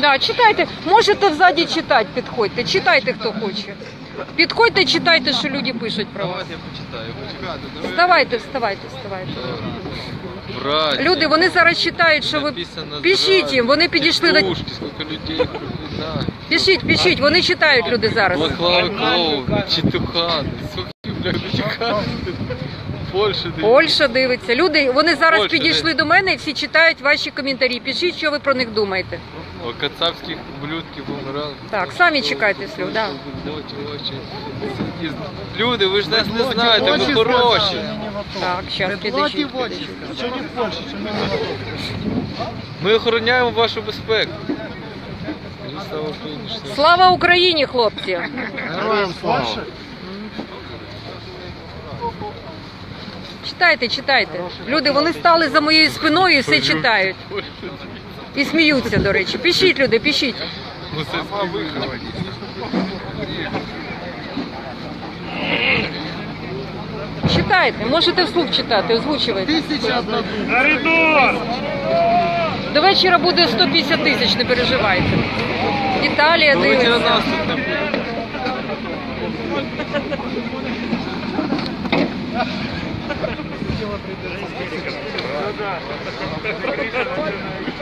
Speaker 1: Да, читайте. Можете ззаді читати, підходьте. Читайте, хто хоче. Підходьте, читайте, що люди пишуть про вас.
Speaker 3: Давайте я почитаю. Почекайте.
Speaker 1: Вставайте, вставайте, вставайте.
Speaker 3: Браття.
Speaker 1: Люди, вони зараз читають, що ви
Speaker 3: Написано
Speaker 1: пишіть їм, вони підійшли до.
Speaker 3: Пушки, скільки людей кругом.
Speaker 1: Пишіть, пишіть, вони читають люди зараз.
Speaker 3: Ваклави Клоун, Читухан, скільки, блядь, чекати. Польща.
Speaker 1: Польща дивиться. Люди, вони зараз
Speaker 3: Польща,
Speaker 1: підійшли до мене і всі читають ваші коментарі. Пишіть, що ви про них думаєте.
Speaker 3: О, кацапських ублюдків умирали.
Speaker 1: Так, самі чекайте слів, да.
Speaker 3: Очі, очі. Люди, ви ж нас не знаєте, ми хороші.
Speaker 1: Так, зараз підійдіть.
Speaker 3: Ми охороняємо вашу безпеку. Слава Україні,
Speaker 1: Слава Україні, хлопці!
Speaker 5: Героям слава.
Speaker 1: Читайте, читайте. Люди, вони стали за моєю спиною і все читають. І сміються, до речі. Пишіть, люди, пишіть. Читайте, можете вслух читати, озвучувати.
Speaker 5: Одна
Speaker 1: До вечора буде 150 тисяч, не переживайте. Італія дивиться.
Speaker 3: нас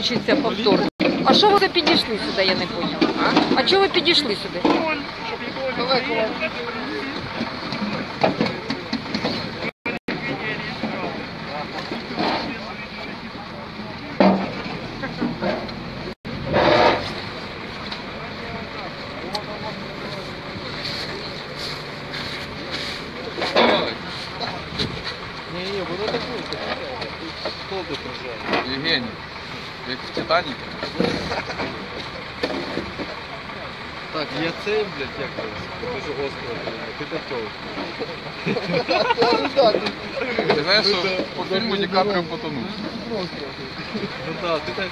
Speaker 1: Включиться повторно. А що ви підійшли сюди, я не поняла. А чого ви підійшли сюди?
Speaker 3: Ні, ні, воно так буде. Холодно прожає. Євгеній, як. Так, я цей, блядь, як дуже гостро. Ти готовий. Ти знаєш, що по фільму Ді Капріо потонув. Ну так, ти так.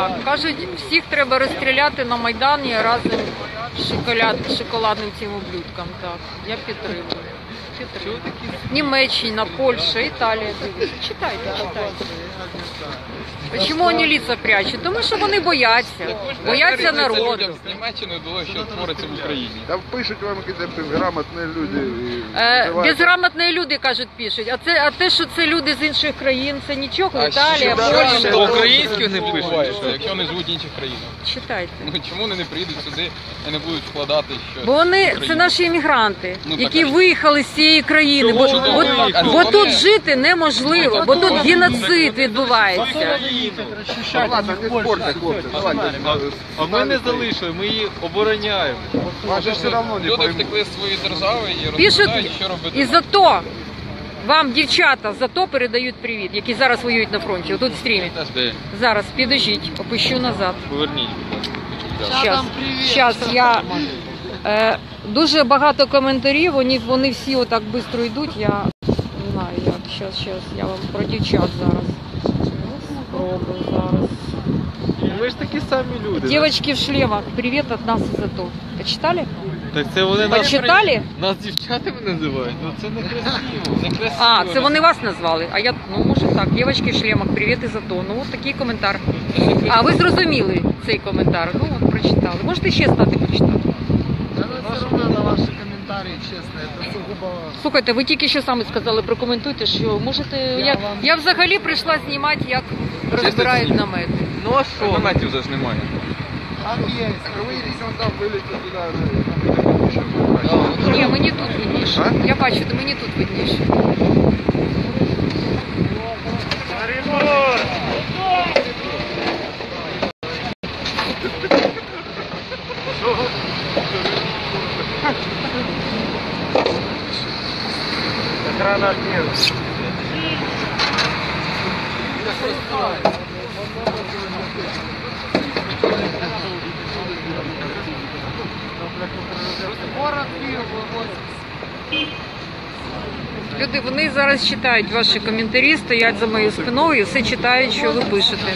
Speaker 1: Так, кажуть, всіх треба розстріляти на Майдані разом з шоколад, шоколадним цим ублюдкам. Так, я підтримую. підтримую. Німеччина, Польща, Італія. Дивіться. Читайте, читайте. Чому вони лица прячуть? Тому що вони бояться. Бояться народу.
Speaker 3: З Німеччиною було, що твориться в Україні.
Speaker 10: Там пишуть вам якісь безграмотні люди.
Speaker 1: Е, безграмотні люди кажуть, пишуть. А це а те, що це люди з інших країн, це нічого.
Speaker 3: А
Speaker 1: Італія, Польща.
Speaker 3: то українських не пишуть, якщо вони живуть в інших країнах.
Speaker 1: Читайте.
Speaker 3: Ну чому вони не приїдуть сюди і не будуть вкладати щось?
Speaker 1: Бо вони це наші іммігранти,
Speaker 3: Ну,
Speaker 1: які виїхали з цієї країни. Бо, бо, бо тут жити неможливо, бо тут геноцид відбувається.
Speaker 10: Ладно, не спорте, хлопці. давайте.
Speaker 3: А ми не залишили, ми її обороняємо.
Speaker 10: Вас же все одно не
Speaker 3: Люди
Speaker 10: поймуть.
Speaker 3: втекли з своєї держави і
Speaker 1: Пишуть
Speaker 3: розповідають, що робити.
Speaker 1: і за то вам дівчата за то передають привіт, які зараз воюють на фронті. Отут в стрімі.
Speaker 3: Де?
Speaker 1: Зараз підожіть, опущу назад.
Speaker 3: Поверніть, будь ласка.
Speaker 1: Щас, щас я е, дуже багато коментарів. Вони вони всі отак швидко йдуть. Я не знаю як. Щас, щас, я вам про дівчат зараз. Спробую зараз.
Speaker 3: Ми ж такі самі люди.
Speaker 1: Девочки в шлемах, привет от нас из АТО. Почитали?
Speaker 9: Так це вони нас...
Speaker 1: Почитали?
Speaker 9: Нас дівчатами називають. Ну це не красиво. Не красиво.
Speaker 1: А, це вони вас назвали. А я, ну може так, дівчатки в шлемах, привіт із АТО. Ну, от такий коментар. А ви зрозуміли цей коментар? Ну, от прочитали. Можете ще стати почитати.
Speaker 5: Да, ну, все равно на ваши комментарии, честно, это сугубо...
Speaker 1: Слухайте, ви тільки що самі сказали, прокоментуйте, що можете. Я,
Speaker 5: Я
Speaker 1: я, взагалі прийшла знімати, як розбирають намети.
Speaker 9: Ну а що?
Speaker 6: Наметів вже ж немає.
Speaker 5: Там есть.
Speaker 10: Выйдите, он там вылетит туда.
Speaker 1: Ні, мені тут видніше. Я бачу, мені тут видніше.
Speaker 5: Киев вывозит.
Speaker 1: Люди, вони зараз читають ваші коментарі, стоять за моєю спиною і все читають, що ви пишете.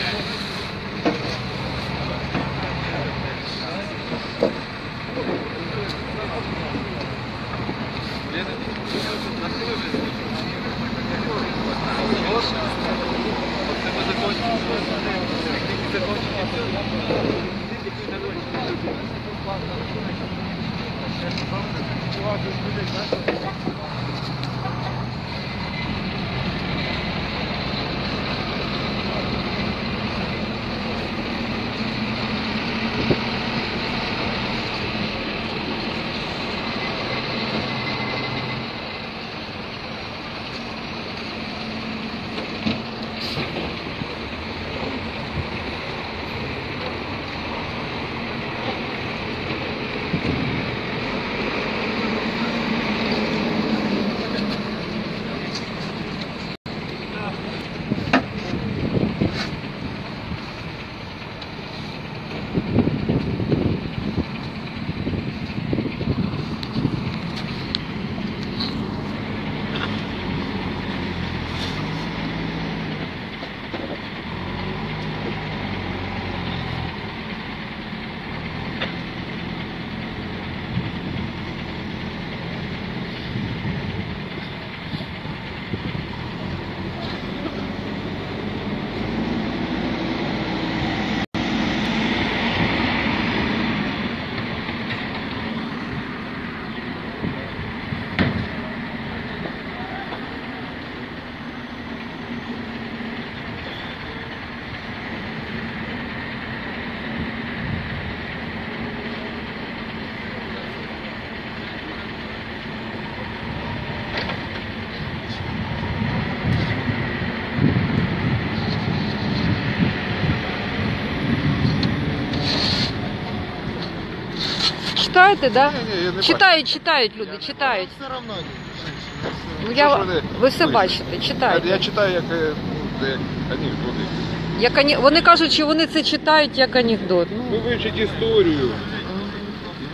Speaker 1: Читаєте, да?
Speaker 10: Ні, ні, я не
Speaker 1: Читають, читають люди, читають.
Speaker 5: Все равно.
Speaker 1: Ну, я,
Speaker 10: Що ж
Speaker 1: ви все бачите,
Speaker 10: Я,
Speaker 1: читають.
Speaker 10: я читаю, як, е, ну, як анекдоти.
Speaker 1: Як ані... Вони кажуть, що вони це читають як анекдот. Ну,
Speaker 10: Ви вивчіть історію.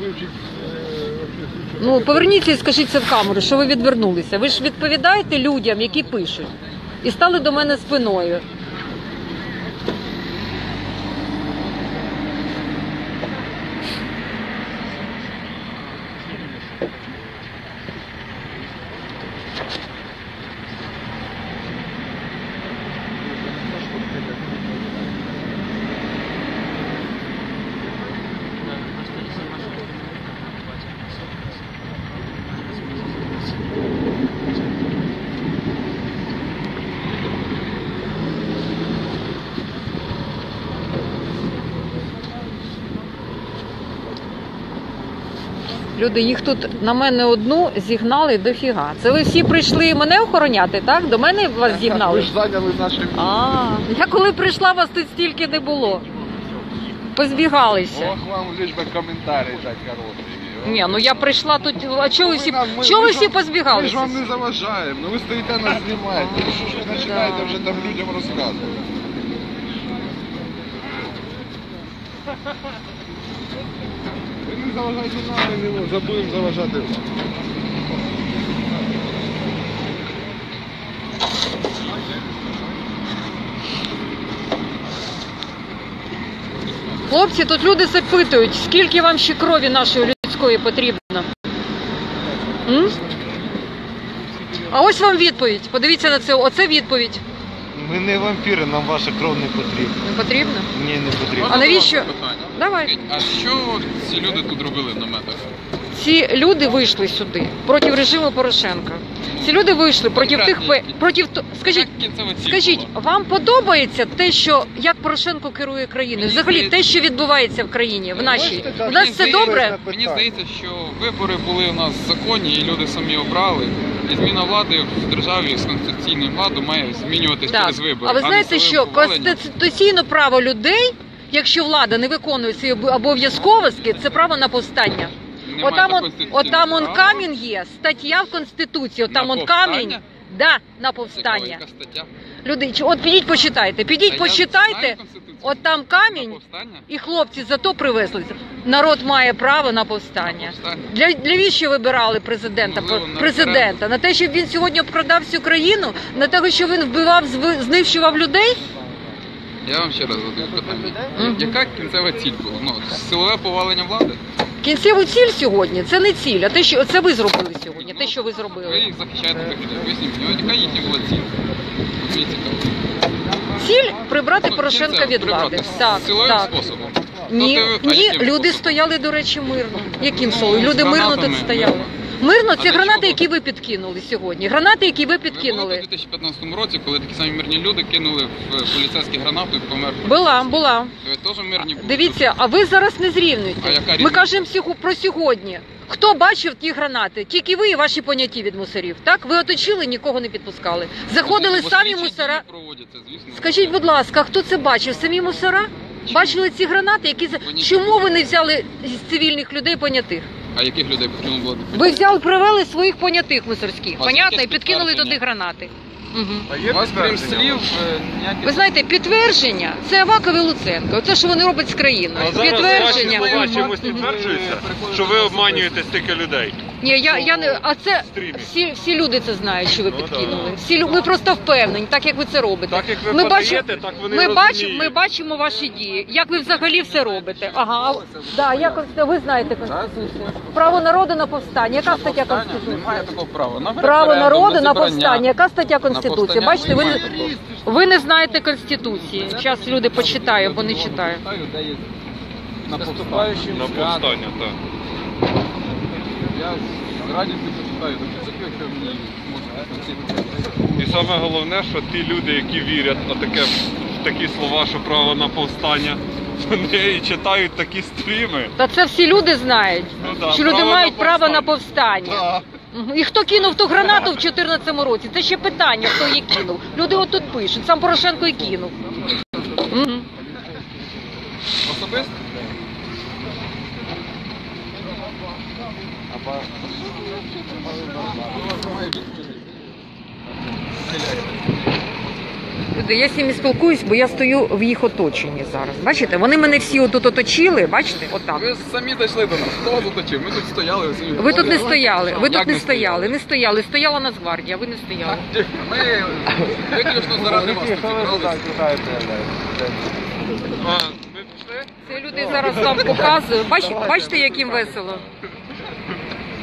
Speaker 10: І вивчіть... е,
Speaker 1: ну поверніться і скажіть це в камеру, що ви відвернулися. Ви ж відповідаєте людям, які пишуть, і стали до мене спиною. Люди, їх тут на мене одну зігнали дофіга. Це ви всі прийшли мене охороняти, так? До мене вас зігнали?
Speaker 10: Ви ж зайняли наше
Speaker 1: А, я коли прийшла, вас тут стільки не було. Позбігалися.
Speaker 10: Ох, вам лишь би коментарі дати короткий.
Speaker 1: Ні, ну я прийшла тут. А чого ви всі,
Speaker 10: нам- ми-
Speaker 1: чого
Speaker 10: ми
Speaker 1: ви
Speaker 10: ж
Speaker 1: всі
Speaker 10: вам- Ми ж
Speaker 1: позбігалися?
Speaker 10: вам не заважаємо, ну ви стоїте нас знімаєте. Що ж ви починаєте вже там людям розказувати? Ви не заважайте нам, ми не забудемо заважати.
Speaker 1: Хлопці, тут люди запитують, скільки вам ще крові нашої людської потрібно? М? А ось вам відповідь. Подивіться на це. Оце відповідь.
Speaker 10: Ми не вампіри, нам ваша кров не потрібна.
Speaker 1: Не потрібно?
Speaker 10: Ні, не потрібно.
Speaker 1: А навіщо? Давай.
Speaker 11: А що ці люди тут робили в наметах?
Speaker 1: Ці люди вийшли сюди проти режиму Порошенка. Ці люди вийшли проти тих проти скажіть, скажіть, вам подобається те, що як Порошенко керує країною? Взагалі те, що відбувається в країні, в нашій у нас все добре.
Speaker 11: Мені здається, що вибори були у нас законні, і люди самі обрали. І зміна влади в державі з конституційною владою має змінюватись
Speaker 1: Так.
Speaker 11: через вибори.
Speaker 1: А ви знаєте, що конституційне право людей, якщо влада не виконує свої об- обов'язковості, це право на повстання.
Speaker 11: Немає
Speaker 1: Отам он, отам он камінь є, стаття в Конституції, отам
Speaker 11: На
Speaker 1: он камінь. Да, на повстання.
Speaker 11: яка стаття?
Speaker 1: Люди, от підіть почитайте, підіть почитайте, от там камінь, і хлопці зато привезли. Народ має право на повстання.
Speaker 11: Повстання.
Speaker 1: Для, для віщо вибирали президента?
Speaker 11: Можливо,
Speaker 1: президента? На те, щоб він сьогодні обкрадав всю країну? На те, що він вбивав, знищував людей?
Speaker 11: Я вам ще раз задаю питання. Яка кінцева ціль була? Ну, силове повалення влади?
Speaker 1: Кінцеву ціль сьогодні це не ціль, а те, що це ви зробили сьогодні. Те, що ви
Speaker 11: Ви
Speaker 1: зробили.
Speaker 11: їх захищаєте тих людей. Поясніть мені, яка їхня була ціль? От Мені цікаво.
Speaker 1: Ціль прибрати
Speaker 11: Ну,
Speaker 1: Порошенка
Speaker 11: кінцево,
Speaker 1: від
Speaker 11: прибрати.
Speaker 1: влади. Так,
Speaker 11: Силовим
Speaker 1: так.
Speaker 11: способом.
Speaker 1: Ні,
Speaker 11: Тобто ви- а
Speaker 1: ні,
Speaker 11: яким
Speaker 1: люди
Speaker 11: способом?
Speaker 1: стояли, до речі, мирно. Яким
Speaker 11: Ну,
Speaker 1: словом? Люди мирно тут
Speaker 11: гранатами,
Speaker 1: стояли.
Speaker 11: мирно.
Speaker 1: Мирно, це гранати, які ви підкинули сьогодні. Гранати, які ви підкинули.
Speaker 11: у 2015 році, коли такі самі мирні люди кинули в е, поліцейські гранату і помер.
Speaker 1: Була, була.
Speaker 11: Ви теж мирні були?
Speaker 1: Дивіться, а ви зараз не
Speaker 11: А яка
Speaker 1: Ми
Speaker 11: різниця?
Speaker 1: кажемо сього- про сьогодні. Хто бачив ті гранати? Тільки ви і ваші поняті від мусорів. Так? Ви оточили, нікого не підпускали. Заходили самі
Speaker 11: слідчі
Speaker 1: мусора.
Speaker 11: дії проводяться, звісно.
Speaker 1: Скажіть, будь ласка, хто це бачив? Самі мусора? Бачили ці гранати, які за-
Speaker 11: Вони-
Speaker 1: чому ви не взяли з цивільних людей понятих?
Speaker 11: А яких людей?
Speaker 1: Ви взяли, привели своїх понятих мусорських,
Speaker 11: А
Speaker 1: понятно, і підкинули
Speaker 11: підтвердження?
Speaker 1: туди гранати. Угу.
Speaker 11: У вас крім слів е, ніяких...
Speaker 1: Ви знаєте, підтвердження це Аваков і Луценко. Це що вони роблять з країною.
Speaker 6: А зараз ваші
Speaker 1: підтвердження.
Speaker 6: слова чимось підтверджуються, що ви обманюєте стільки людей.
Speaker 1: Ні, я, я не а це
Speaker 6: стрімі.
Speaker 1: всі, всі люди це знають, що ви
Speaker 6: Ну,
Speaker 1: підкинули. Всі лю- ми просто впевнені, так як ви це робите.
Speaker 6: Так як ви
Speaker 1: ми
Speaker 6: подаєте,
Speaker 1: бачимо,
Speaker 6: так вони
Speaker 1: ми
Speaker 6: розуміють.
Speaker 1: бачимо, ми бачимо ваші дії. Як ви взагалі все робите? Ага, да, я конст- ви знаєте конституцію. Право народу на повстання. Яка стаття конституції?
Speaker 11: Немає такого права. На
Speaker 1: Право
Speaker 11: референдум,
Speaker 1: народу на
Speaker 11: зібрання.
Speaker 1: повстання. Яка стаття конституції?
Speaker 11: повстання
Speaker 1: Бачите, ви не
Speaker 11: немає такого.
Speaker 1: ви не знаєте конституції. Зараз люди почитають, бо не читають.
Speaker 11: На повстання.
Speaker 6: На повстання, так.
Speaker 11: Я з радістю почитаю такі, якщо мені можете
Speaker 6: І саме головне, що ті люди, які вірять на таке, в такі слова, що право на повстання, вони і читають такі стріми.
Speaker 1: Та це всі люди знають,
Speaker 6: Ну да,
Speaker 1: що люди
Speaker 6: право
Speaker 1: мають
Speaker 6: на
Speaker 1: право на
Speaker 6: повстання.
Speaker 1: Мгм. І хто кинув ту гранату в 2014 році? Це ще питання, хто її кинув. Люди отут пишуть, сам Порошенко і кинув. Мгм.
Speaker 11: Особисто?
Speaker 1: Люди, я з ними спілкуюсь, бо я стою в їх оточенні зараз. Бачите, вони мене всі отут оточили, бачите, отак.
Speaker 11: Ви самі дійшли до нас. Хто вас оточив? Ми тут стояли. ви
Speaker 1: тут не стояли, ви тут не стояли, не стояли. Стояла Нацгвардія, ви не стояли.
Speaker 11: Ми виключно заради вас тут зібралися.
Speaker 6: Ви пішли?
Speaker 1: Це люди зараз вам показують. Бач, бачите, як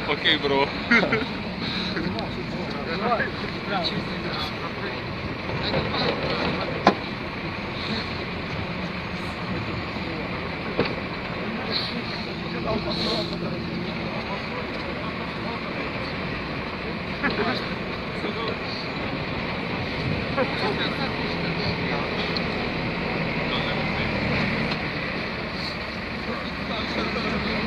Speaker 1: Okay, bro.
Speaker 6: Thank you.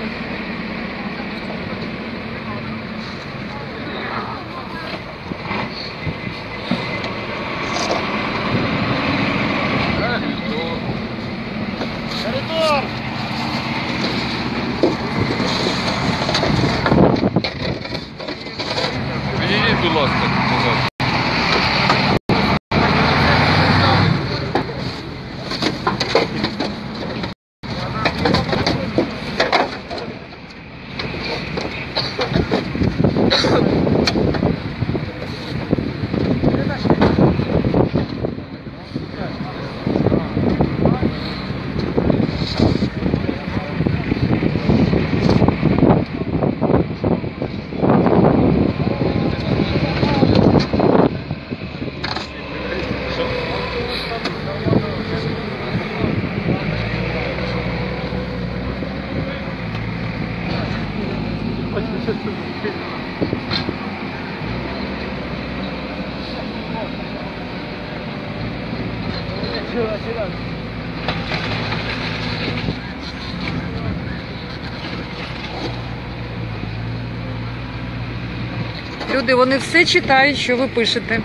Speaker 1: Люди, вони все читають, що ви пишете.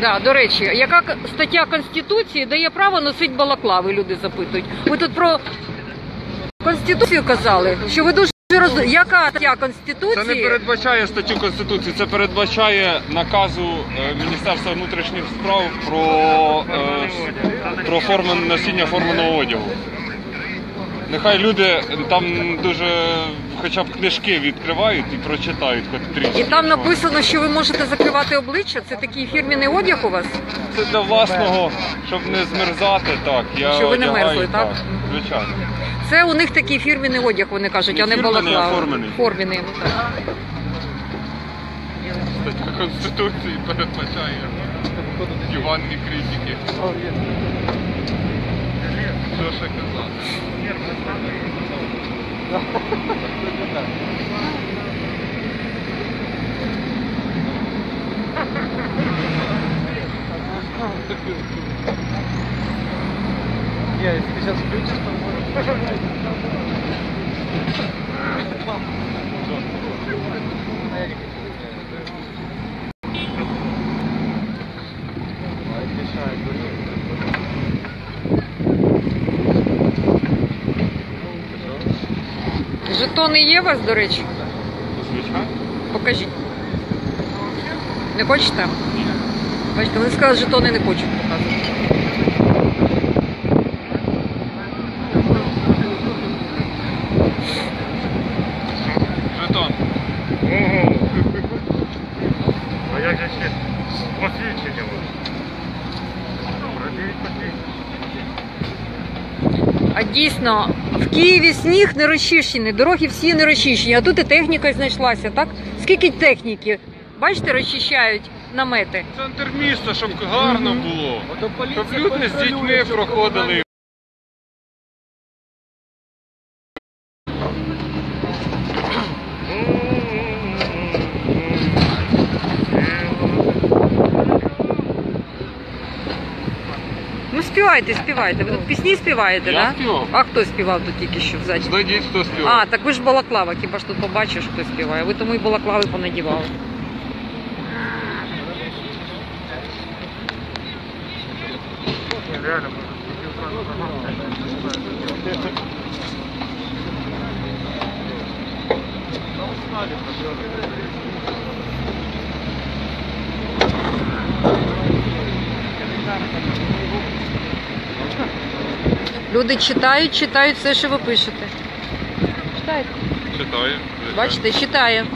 Speaker 1: Да, до речі, яка стаття Конституції дає право носити балаклави, люди запитують. Ви тут про Конституцію казали, що ви дуже. Яка стаття Конституції?
Speaker 6: Це не передбачає статтю Конституції, це передбачає наказу е, Міністерства внутрішніх справ про, е, про формен, носіння форменого одягу. Нехай люди там дуже хоча б книжки відкривають і прочитають хоч трішки.
Speaker 1: І там написано, що ви можете закривати обличчя. Це такий фірміний одяг у вас.
Speaker 6: Це для власного, щоб не змерзати, так. Я
Speaker 1: Щоб ви не
Speaker 6: одягаю,
Speaker 1: мерзли, так?
Speaker 6: Звичайно.
Speaker 1: Це у них такий фірміний одяг, вони кажуть,
Speaker 6: Не
Speaker 1: а не
Speaker 6: фірменний, а
Speaker 1: балаклава.
Speaker 6: формений.
Speaker 1: Ну так.
Speaker 6: Стаття Конституції передбачає диванні критики. Що ще казати?
Speaker 3: Не, если ты сейчас включишь, то
Speaker 1: Жетони є у вас, до речі?
Speaker 6: Звичайно.
Speaker 1: Покажіть. Не хочете? Бачите, вони сказали, жетони не хочуть показувати.
Speaker 6: Жетон.
Speaker 4: Ого. А як же ще посвідчення у вас? Посвідчення.
Speaker 1: А дійсно, в Києві сніг не розчищений, дороги всі не розчищені, а тут і техніка знайшлася, так? Скільки техніки? Бачите, розчищають намети.
Speaker 6: Центр міста, щоб гарно було. Щоб люди з дітьми проходили.
Speaker 1: Ну співайте, співайте. Ви тут пісні співаєте,
Speaker 6: Я
Speaker 1: так?
Speaker 6: співав.
Speaker 1: А хто співав тут тільки що взагалі?
Speaker 6: Знайдіть, хто
Speaker 1: А, так ви ж балаклава, хіба ж тут побачиш, хто співає. Ви тому і балаклави понадівали. Люди читають, читають все, що ви пишете. Читають.
Speaker 6: Читаю.
Speaker 1: Бачите, читає.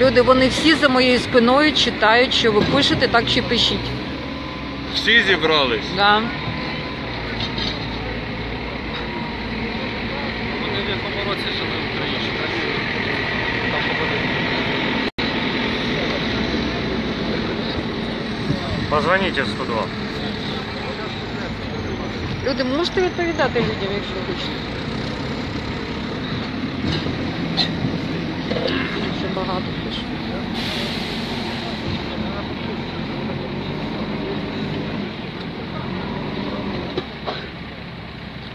Speaker 1: Люди, вони всі за моєю спиною читають, що ви пишете, так чи пишіть.
Speaker 6: Всі зібрались.
Speaker 1: Да.
Speaker 2: Вони в якому році жили в Україні? Там походить.
Speaker 4: Позвоните в 102.
Speaker 1: Люди, можете відповідати людям, якщо хочете. Ще багато пишуть.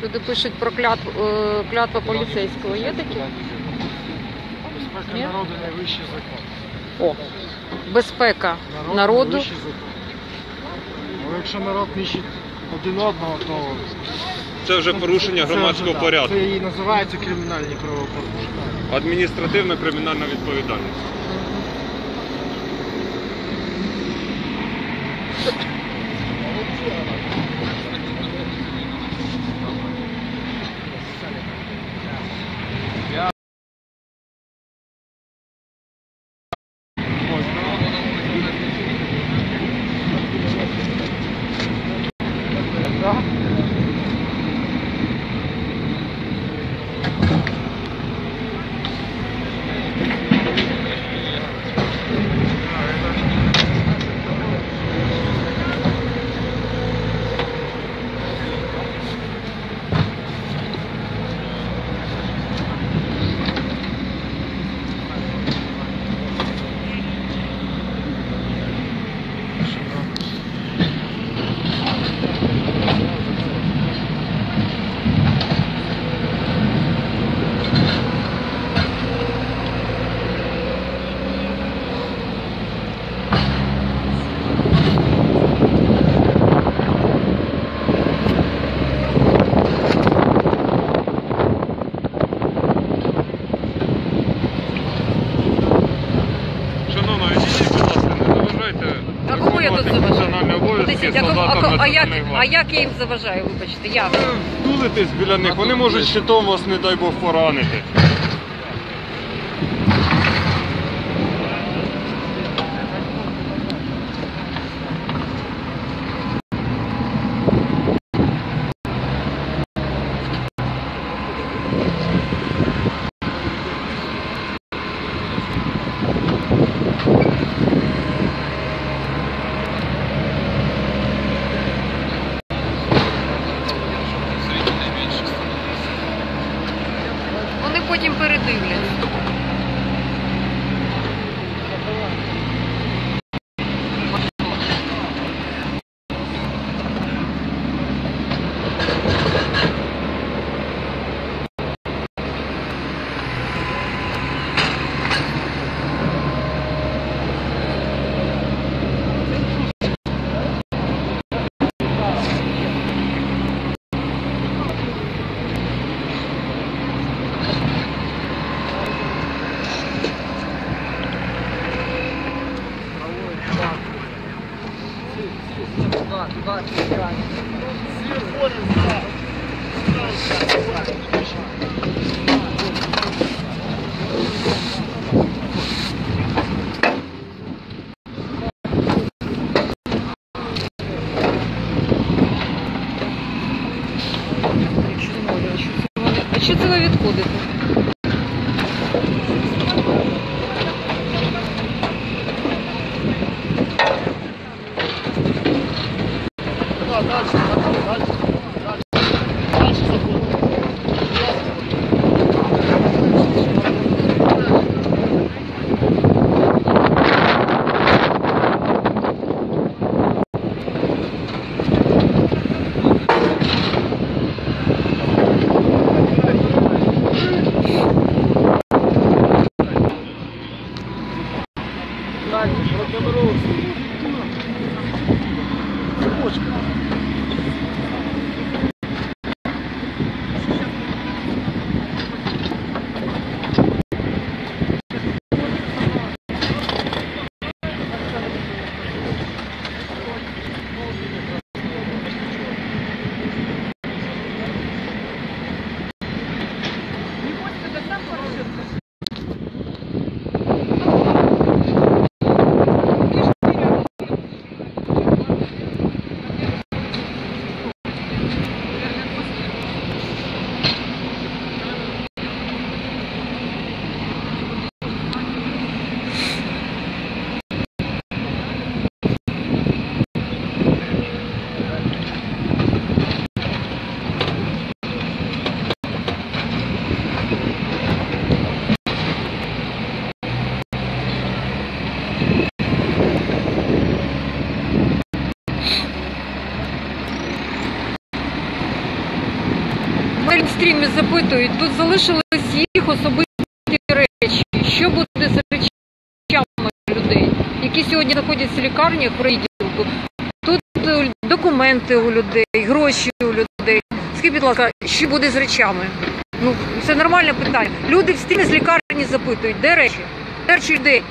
Speaker 1: Люди пишуть про клятву, е, клятва поліцейського. Є такі?
Speaker 3: Безпека
Speaker 1: Ні?
Speaker 3: народу найвищий закон.
Speaker 1: О, безпека народу.
Speaker 3: закон. Якщо народ нищить один одного, то
Speaker 6: Це вже порушення
Speaker 3: це
Speaker 6: громадського
Speaker 3: вже, да,
Speaker 6: порядку.
Speaker 3: Це і називається кримінальні правопорушення.
Speaker 6: Адміністративна кримінальна відповідальність.
Speaker 1: А, як, а як я їм заважаю, вибачте, як?
Speaker 6: Тулитись біля них, вони можуть щитом вас, не дай Бог, поранити.
Speaker 1: Запитують, тут залишились їх особисті речі. Що буде з речами людей, які сьогодні знаходяться в лікарнях в відділку? Тут е, документи у людей, гроші у людей. Скажіть, будь ласка, що буде з речами? Ну, це нормальне питання. Люди в стрімі з лікарні запитують, де речі? Де речі людей?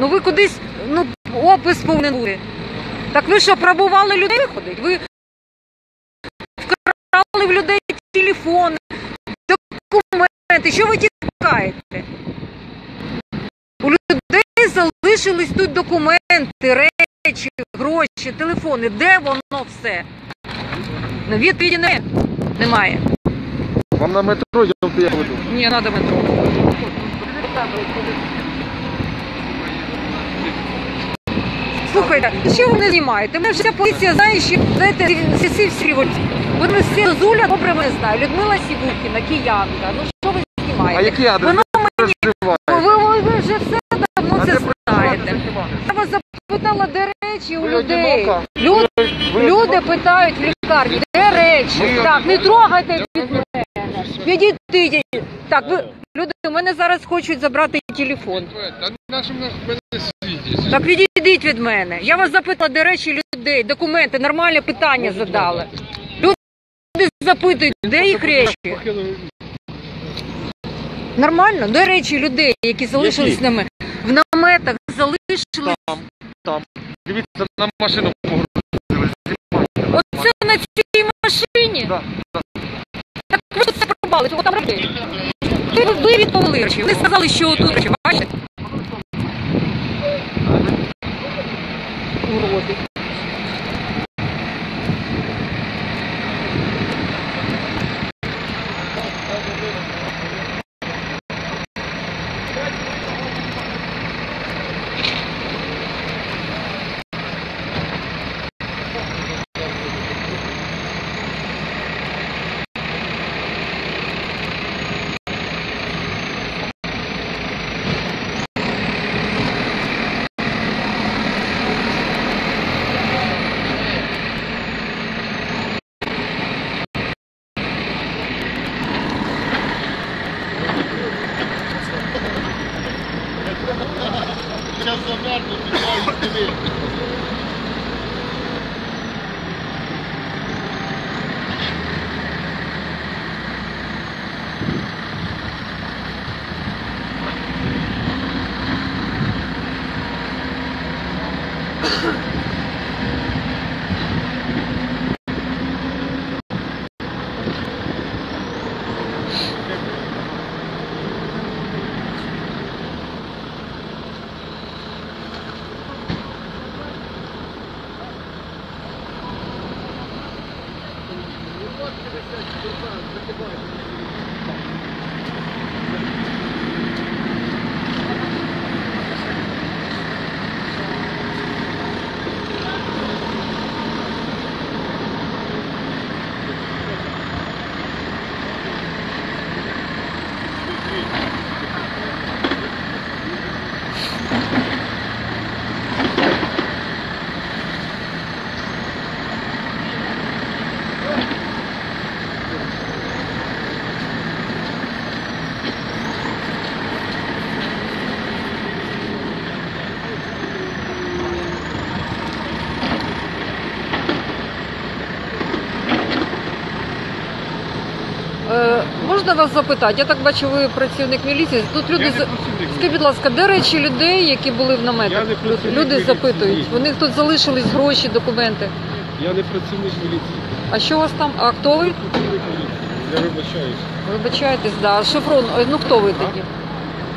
Speaker 1: Ну ви кудись, ну, опис повинен бути. Так ви що, пробували людей виходить? Ви вкрали в людей телефони, документи. Що ви тікаєте? У людей залишились тут документи, речі, гроші, телефони. Де воно все? Ну, відповіді не- немає.
Speaker 10: Вам на метро я веду.
Speaker 1: Ні, треба метро. Слухайте, що ви не знімаєте? Ми вся поліція знає, що знаєте, всі всі рівні. Вони всі Зуля добре мене знає. Людмила Сівухіна, киянка. Ну що?
Speaker 10: А який адрес?
Speaker 1: Воно мені
Speaker 10: Проживаєте?
Speaker 1: ви, ви, ви вже все давно
Speaker 10: А
Speaker 1: це знаєте. Я вас запитала, де речі у людей. Люд, люди питають в лікарні, де речі? Так, не трогайте від мене. Підійдіть. Так, ви люди, у мене зараз хочуть забрати телефон.
Speaker 11: Світять.
Speaker 1: Так відійдіть від мене. Я вас запитала, де речі людей, документи, нормальне питання задали. Люди запитують, де їх речі? Нормально, До речі людей, які залишились
Speaker 10: Які?
Speaker 1: з нами? В наметах залишились.
Speaker 10: Там, там. Дивіться, на машину погрузили. Оце
Speaker 1: на цій машині?
Speaker 6: Да,
Speaker 1: Так ви це пробали, чого там робити? Ви, ви відповіли речі. Вони сказали, що тут речі, бачите? Можна вас запитати? Я так бачу, ви працівник міліції. Тут люди
Speaker 2: Я не
Speaker 1: за-
Speaker 2: працівник
Speaker 1: скажіть, будь ласка, де речі людей, які були в
Speaker 2: Я
Speaker 1: наметах?
Speaker 2: не працівник
Speaker 1: Люди
Speaker 2: міліції,
Speaker 1: запитують. У них тут залишились гроші, документи.
Speaker 2: Я не працівник міліції.
Speaker 1: А що у вас там? А хто ви?
Speaker 2: Працівник міліції. Я вибачаюсь.
Speaker 1: Вибачаєтесь, да. А Шеврон, е, ну хто ви такі?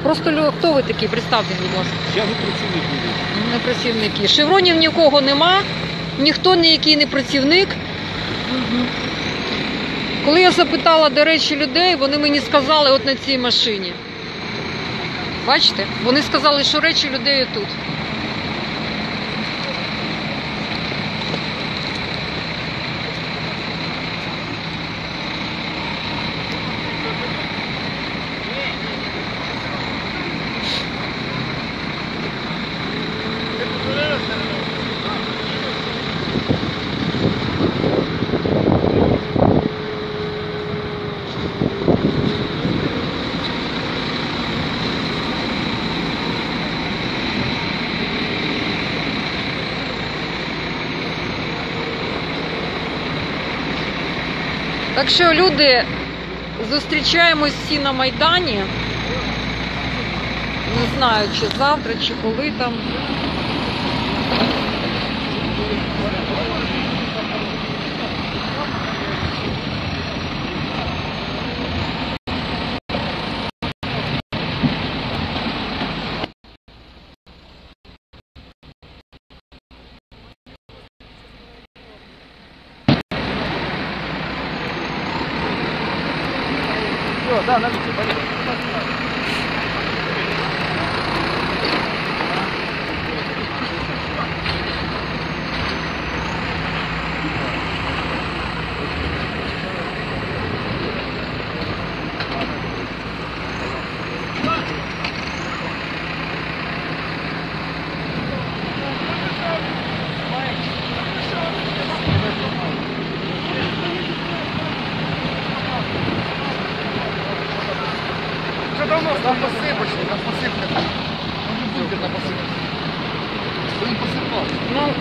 Speaker 1: Просто лю- хто ви такі? Представтесь, будь ласка.
Speaker 2: Я не працівник міліції.
Speaker 1: Не працівники. Шевронів нікого нема, ніхто ніякий не працівник. Коли я запитала, де речі людей, вони мені сказали от на цій машині. Бачите? Вони сказали, що речі людей тут. Так що, люди, зустрічаємось всі на Майдані. Не знаю, чи завтра, чи коли там.
Speaker 3: Все, да, на місці, поїхали.
Speaker 10: Вже давно там посипочні, там посипка. Може бункер на посипці. Він посипав.
Speaker 1: Ну,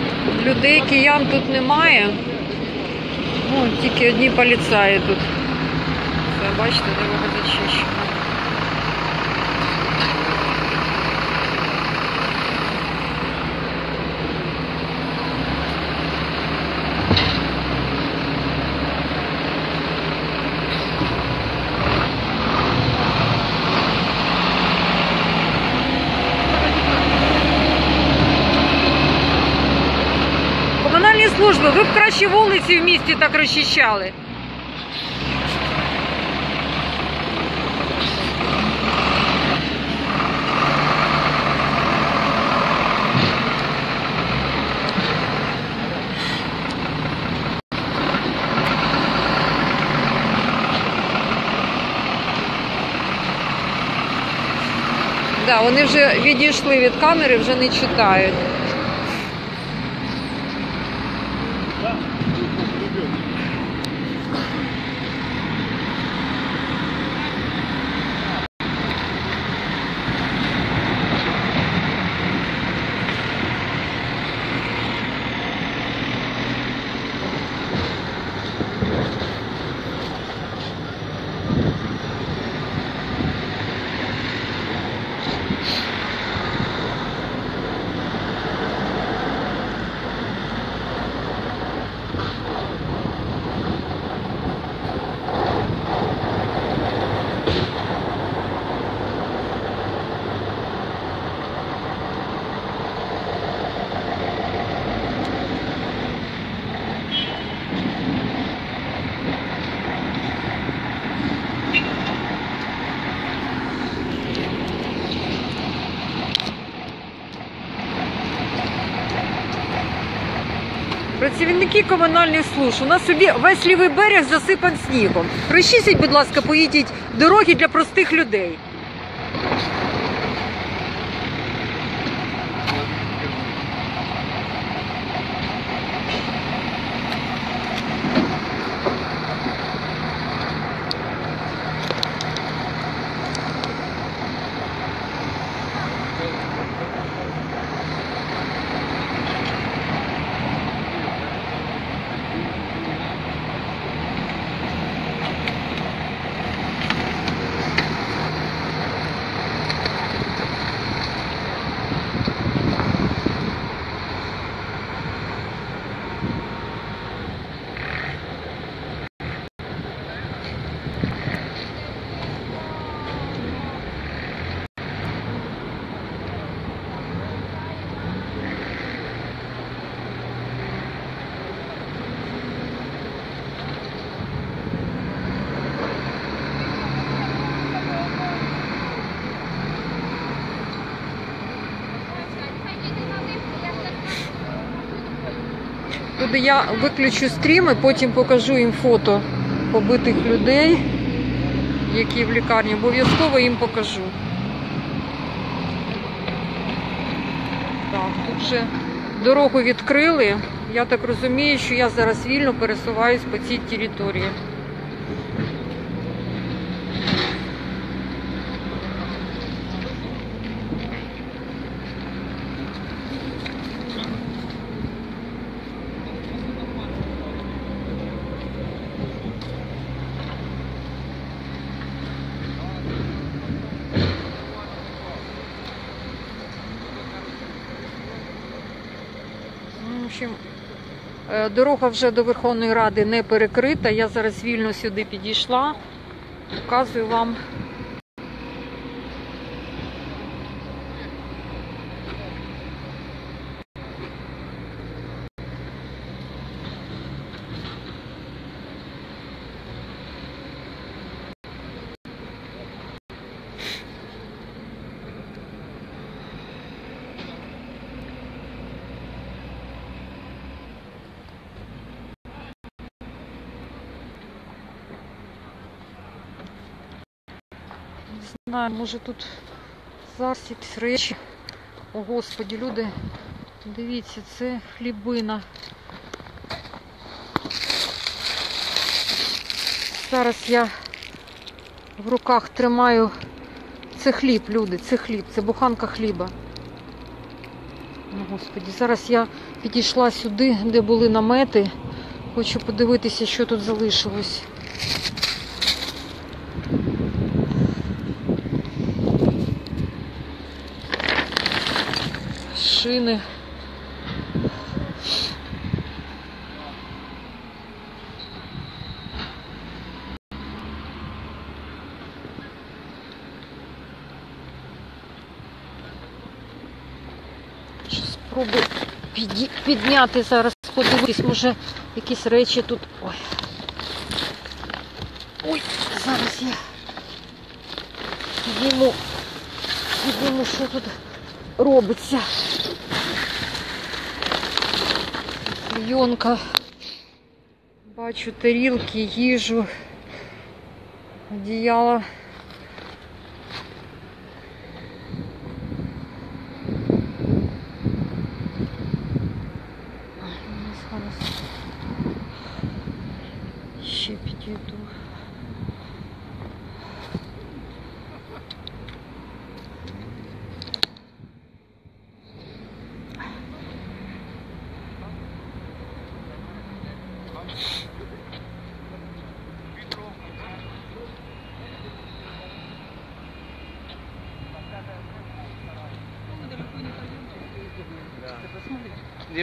Speaker 1: людей, тут немає. Ну, тільки одні поліцаї тут. Все, бачите, дорога зачищена. ще місті так розчищали. Да, вони вже відійшли від камери, вже не читають. Працівники комунальних служб. У нас собі весь лівий берег засипан снігом. Розчистіть, будь ласка, поїдіть дороги для простих людей. Туди я виключу стріми, потім покажу їм фото побитих людей, які в лікарні. Обов'язково їм покажу. Так, тут вже дорогу відкрили. Я так розумію, що я зараз вільно пересуваюсь по цій території. Ну, В общем, е, дорога вже до Верховної Ради не перекрита. Я зараз вільно сюди підійшла. Показую вам. Не знаю, може тут якісь речі. О, Господі, люди, дивіться, це хлібина. Зараз я в руках тримаю. Це хліб, люди, це хліб, це буханка хліба. Ну, Господі, зараз я підійшла сюди, де були намети. Хочу подивитися, що тут залишилось. Шини. Щас Спробую підняти зараз подивитись, може якісь речі тут. Ой. Ой, зараз я підніму, підніму, що тут робиться. Клейонка. Бачу тарілки, їжу, одіяла. Зараз ще підійду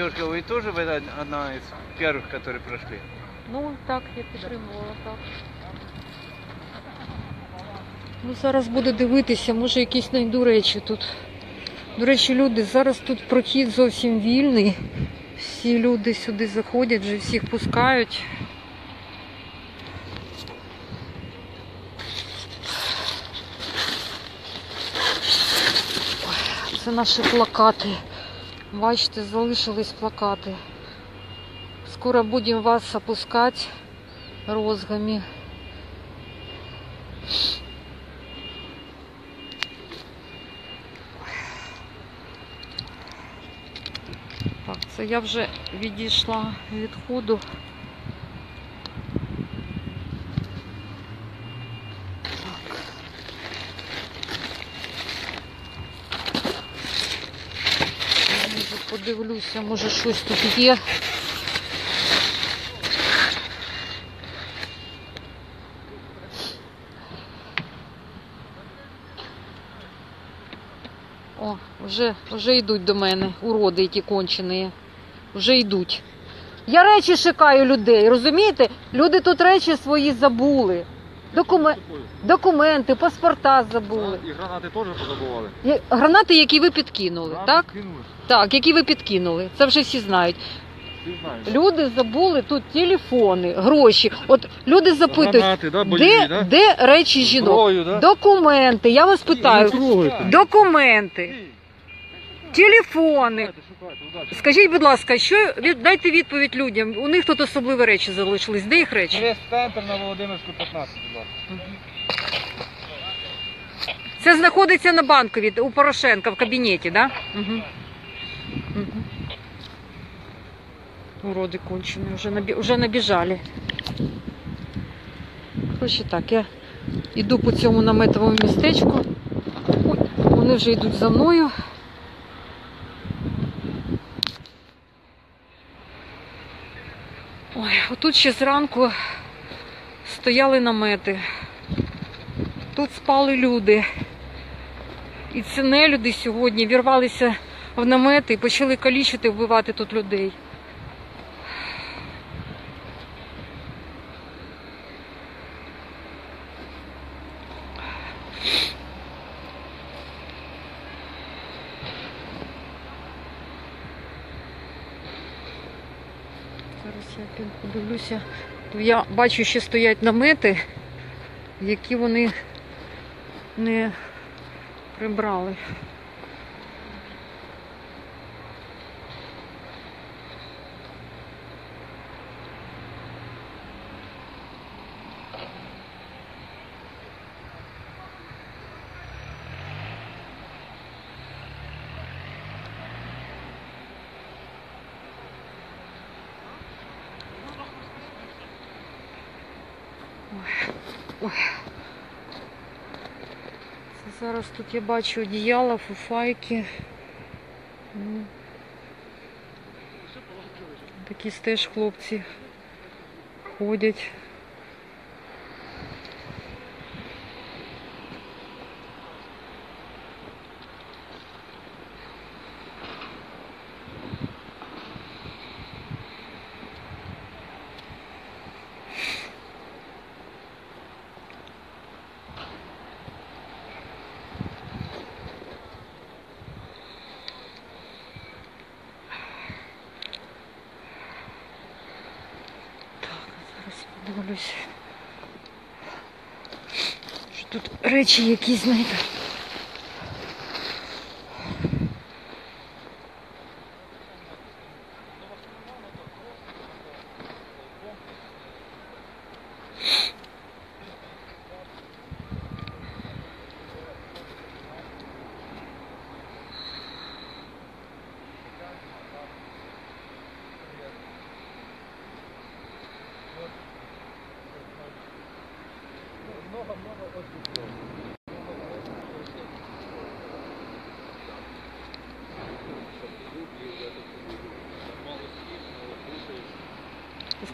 Speaker 9: Девушка, вы тоже вы одна из первых, которые прошли?
Speaker 1: Ну так, я підтримувала так. Ну, зараз буду дивитися, може якісь знайду речі тут. До речі, люди, зараз тут прохід зовсім вільний. Всі люди сюди заходять, вже всіх пускають. Ой, Це наші плакати. Бачите, залишились плакати. Скоро будем вас опускать розгами. Так, це я вже відійшла від ходу. Так. Може, подивлюся, може щось тут є. О, вже, вже йдуть до мене, уроди які кончені. Вже йдуть. Я речі шукаю людей, розумієте? Люди тут речі свої забули. Докумен... Документи, паспорта забули.
Speaker 2: І гранати теж позабували.
Speaker 1: Гранати, які ви підкинули, так? Так, які ви підкинули. Це вже всі знають.
Speaker 2: Всі знають.
Speaker 1: Люди забули тут телефони, гроші. От люди запитують,
Speaker 2: Гранати, да, бойові,
Speaker 1: де,
Speaker 2: да?
Speaker 1: де речі жінок?
Speaker 2: Зброю, да?
Speaker 1: Документи. Я вас питаю. Документи. Телефони. Скажіть, будь ласка, що від- дайте відповідь людям. У них тут особливі речі залишились. Де їх речі?
Speaker 2: Крест центр на Володимирську 15, будь ласка.
Speaker 1: Це знаходиться на банкові у Порошенка в кабінеті? Да? Угу. Угу. Уроди кончені, вже, набі... вже набіжали. Коротше так, я йду по цьому наметовому містечку. Ой, вони вже йдуть за мною. Ой, отут ще зранку стояли намети. Тут спали люди. І це не люди сьогодні вірвалися в намети і почали калічити, вбивати тут людей. Зараз я подивлюся. Я бачу, що стоять намети, які вони не прибрали. Це зараз тут я бачу одіяла, фуфайки. Ну. Такі теж хлопці ходять. Речі які знайду.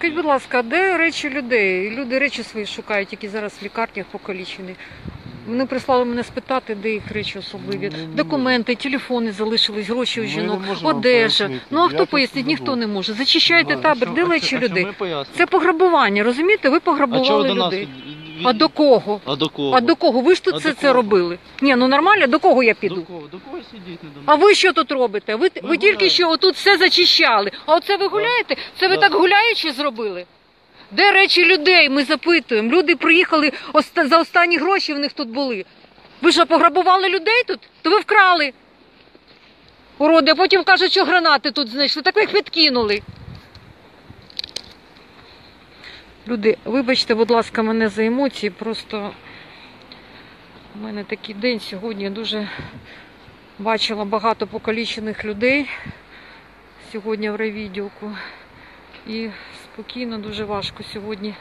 Speaker 1: Скажіть, будь ласка, де речі людей? Люди речі свої шукають, які зараз в лікарнях покалічені. Вони прислали мене спитати, де їх речі особливі. Документи, телефони залишились, гроші у жінок, одежа. Ну а хто пояснить? Ніхто не може. Зачищайте табір, де речі людей? Це пограбування, розумієте? Ви пограбували
Speaker 3: до нас?
Speaker 1: людей. А до кого?
Speaker 3: А до кого?
Speaker 1: А до кого? Ви ж тут
Speaker 3: А
Speaker 1: це,
Speaker 3: до
Speaker 1: це
Speaker 3: кого?
Speaker 1: робили? Ні, ну нормально, до кого я піду?
Speaker 3: До кого? До кого сидіть не до
Speaker 1: А ви що тут робите? Ви, ви, тільки що отут все зачищали. А оце ви гуляєте? Це ви
Speaker 3: Да.
Speaker 1: так гуляючи зробили? Де речі людей? Ми запитуємо. Люди приїхали оста- за останні гроші в них тут були. Ви що, пограбували людей тут? То ви вкрали. Уроди, а потім кажуть, що гранати тут знайшли. Так ви їх підкинули. Люди, вибачте, будь ласка, мене за емоції. Просто у мене такий день сьогодні я дуже бачила багато покалічених людей сьогодні в райвідділку. І спокійно, дуже важко сьогодні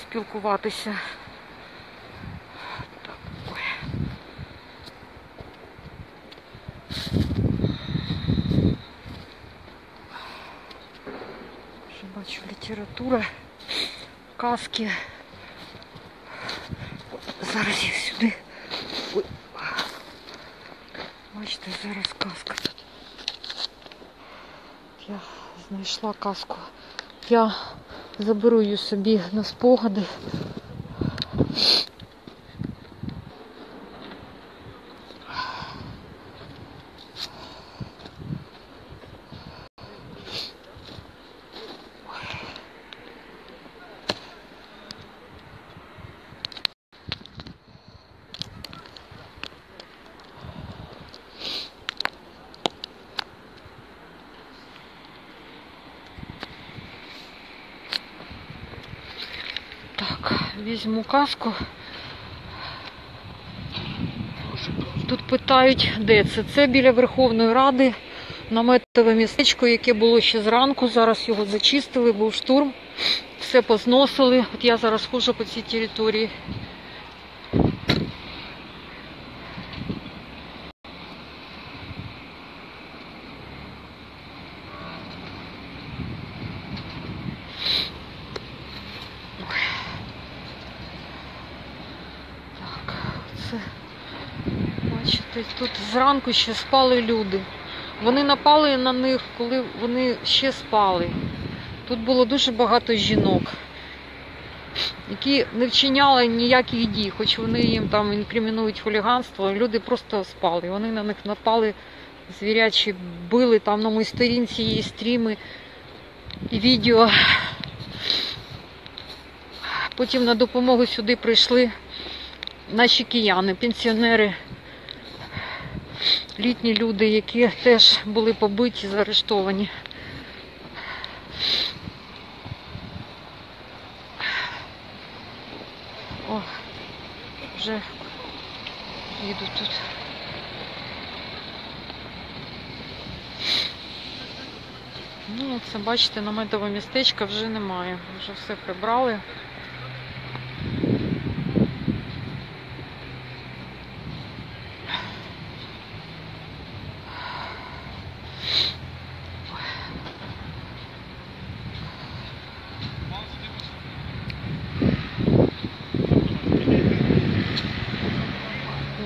Speaker 1: спілкуватися. Вже бачу література, казки. Зараз я сюди. Ой. Бачите, зараз казка тут. Я знайшла казку. Я заберу її собі на спогади. Так, візьму каску. Тут питають, де це? Це біля Верховної Ради, наметове містечко, яке було ще зранку. Зараз його зачистили, був штурм, все позносили. От я зараз ходжу по цій території. Так, це бачите, тут зранку ще спали люди. Вони напали на них, коли вони ще спали. Тут було дуже багато жінок, які не вчиняли ніяких дій, хоч вони їм там інкримінують хуліганство, люди просто спали. Вони на них напали звірячі, били там на моїй сторінці є стріми і відео. Потім на допомогу сюди прийшли наші кияни, пенсіонери, літні люди, які теж були побиті, заарештовані. О, вже їду тут. Ну, це бачите, наметового містечка вже немає. Вже все прибрали.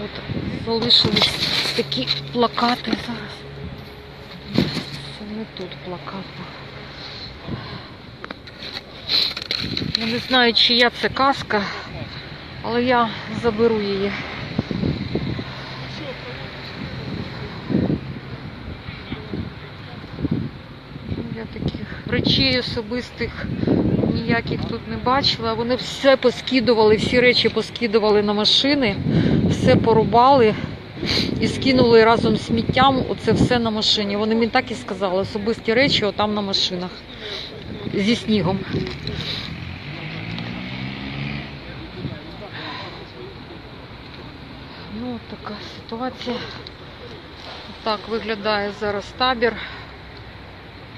Speaker 1: От залишились такі плакати зараз. Це не тут плакат. Я не знаю, чия це казка, але я заберу її. Я таких речей особистих ніяких тут не бачила. Вони все поскидували, всі речі поскидували на машини, все порубали і скинули разом з сміттям оце все на машині. Вони мені так і сказали, особисті речі отам на машинах зі снігом. Ну, така ситуація. Так виглядає зараз табір.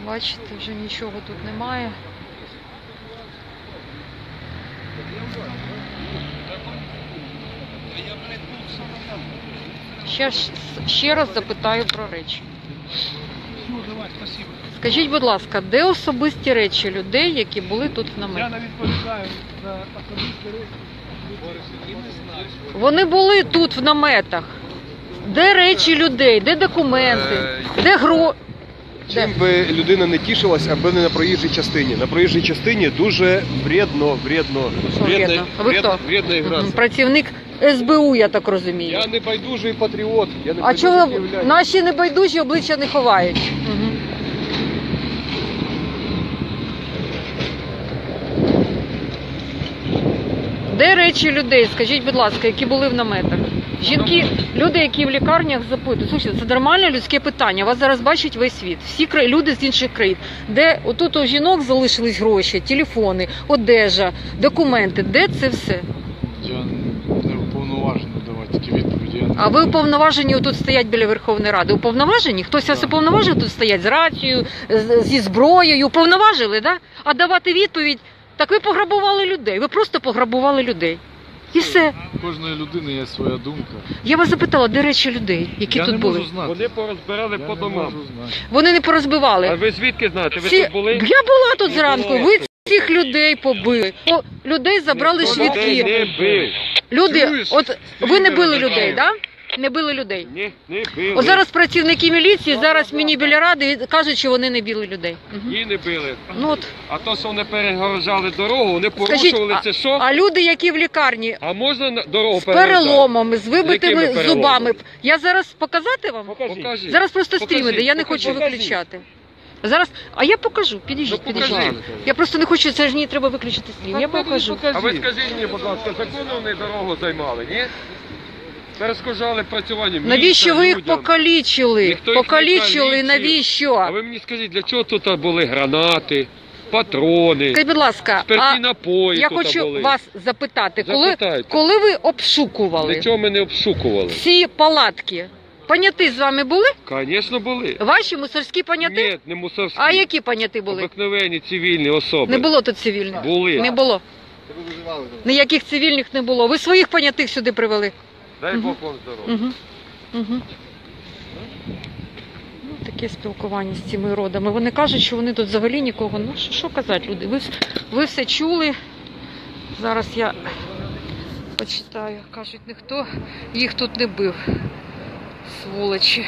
Speaker 1: Бачите, вже нічого тут немає. Ще, ще раз запитаю про речі. Скажіть, будь ласка, де особисті речі людей, які були тут в не
Speaker 2: відповідаю за особисті речі.
Speaker 1: Вони були тут в наметах. Де речі людей, де документи, де гро.
Speaker 12: Чим би людина не тішилась, аби не на проїжджій частині. На проїжджій частині дуже вредно, вредно,
Speaker 1: Що вредно? А ви хто?
Speaker 12: вредно
Speaker 1: Мгм,
Speaker 12: гратися.
Speaker 1: Працівник СБУ, я так розумію.
Speaker 12: Я не байдужий патріот. Я не
Speaker 1: А
Speaker 12: байдужий
Speaker 1: чого
Speaker 12: київлянин.
Speaker 1: наші небайдужі обличчя не ховають? Де речі людей, скажіть, будь ласка, які були в наметах? Жінки, люди, які в лікарнях запитують. Слухайте, це нормальне людське питання. Вас зараз бачить весь світ. Всі кра- люди з інших країн. Де отут у жінок залишились гроші, телефони, одежа, документи. Де це все?
Speaker 13: Я не уповноважений давати такі відповіді. Я не
Speaker 1: А ви уповноважені тут стоять біля Верховної Ради? Уповноважені? Хтось вас уповноважив тут стоять з рацією, з- зі зброєю? Уповноважили, да? А давати відповідь, так ви пограбували людей. Ви просто пограбували людей. І все.
Speaker 13: Кожної людини є своя думка.
Speaker 1: Я вас запитала, де речі людей, які
Speaker 13: я
Speaker 1: тут
Speaker 13: не
Speaker 1: були?
Speaker 13: можу знати.
Speaker 6: Вони порозбирали
Speaker 13: Я
Speaker 6: по
Speaker 13: не
Speaker 6: домам.
Speaker 13: можу знати.
Speaker 1: Вони не порозбивали.
Speaker 6: А ви звідки знаєте? Ви
Speaker 1: Всі-
Speaker 6: тут були?
Speaker 1: Я була тут зранку. Ви всіх людей побили. О, людей забрали
Speaker 6: Ніхто людей
Speaker 1: швидкі.
Speaker 6: не бив.
Speaker 1: Люди,
Speaker 6: Чуєш?
Speaker 1: от ви не били людей,
Speaker 6: так?
Speaker 1: да? Не били людей.
Speaker 6: Ні, не били.
Speaker 1: От зараз працівники міліції, зараз мені біля ради кажуть, що вони не били людей.
Speaker 6: Її не били.
Speaker 1: Ну от
Speaker 6: А то, що вони перегорожали дорогу, вони
Speaker 1: Скажіть,
Speaker 6: порушували
Speaker 1: а,
Speaker 6: це що?
Speaker 1: а люди, які в лікарні
Speaker 6: А можна на- дорогу
Speaker 1: з переломами, з вибитими
Speaker 6: Якими
Speaker 1: зубами. Я зараз показати вам?
Speaker 6: Покажіть.
Speaker 1: Зараз просто
Speaker 6: Покажіть,
Speaker 1: стрім іде, я не
Speaker 6: покажіть.
Speaker 1: хочу виключати. Зараз, а я покажу, підійдіть,
Speaker 6: Ну,
Speaker 1: підійдіть. Я просто не хочу, це ж мені треба виключити стрім. Я покажу.
Speaker 6: А ви скажіть мені, будь ласка, законно вони дорогу займали, ні? Перешкоджали працювання
Speaker 1: Навіщо ви їх
Speaker 6: людям.
Speaker 1: покалічили?
Speaker 6: Ніхто їх не
Speaker 1: Покалічили,
Speaker 6: калічив.
Speaker 1: навіщо?
Speaker 6: А ви мені скажіть, для чого тут були гранати, патрони,
Speaker 1: Скажіть, будь ласка,
Speaker 6: спиртні
Speaker 1: а
Speaker 6: напої
Speaker 1: я
Speaker 6: тут
Speaker 1: хочу
Speaker 6: були?
Speaker 1: вас запитати, коли,
Speaker 6: Запитайте.
Speaker 1: коли ви обшукували
Speaker 6: Нічого ми не обшукували.
Speaker 1: ці палатки, поняти з вами були?
Speaker 6: Звісно, були.
Speaker 1: Ваші мусорські поняти?
Speaker 6: Ні, не мусорські.
Speaker 1: А які поняти були?
Speaker 6: Обикновені цивільні особи.
Speaker 1: Не було тут цивільних.
Speaker 6: Були.
Speaker 1: Не було. Ніяких цивільних не було. Ви своїх понятих сюди привели.
Speaker 6: Дай. Бог вам здоров'я.
Speaker 1: Угу. Угу. Ну, таке спілкування з цими родами. Вони кажуть, що вони тут взагалі нікого. Ну, що, що казати, люди? Ви, ви все чули. Зараз я почитаю. Кажуть, ніхто їх тут не бив. Сволочі.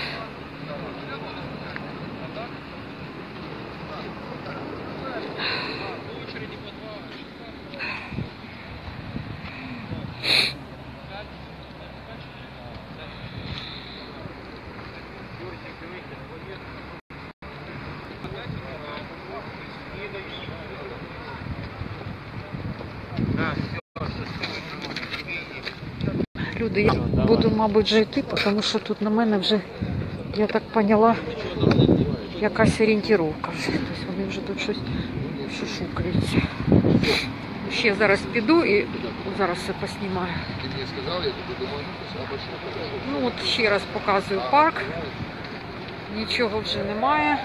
Speaker 1: Люди, я буду, мабуть, вже йти, тому що тут на мене вже, я так поняла, якась орієнтировка вже. Тобто вони вже тут щось шушукаються. Ще зараз піду і зараз все поснімаю. Ну от ще раз показую парк. Нічого вже немає.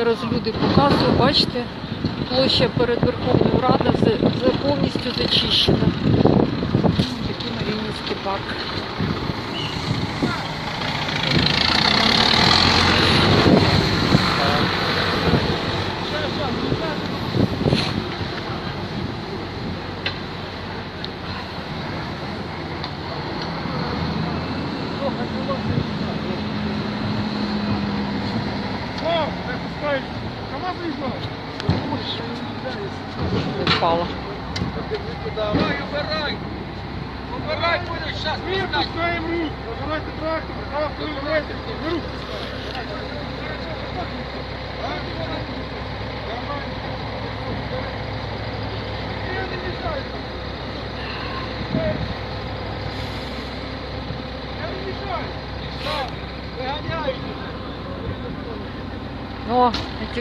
Speaker 1: Зараз люди показую, бачите, площа перед Верховною Радою повністю зачищена. Такий Маріїнський парк.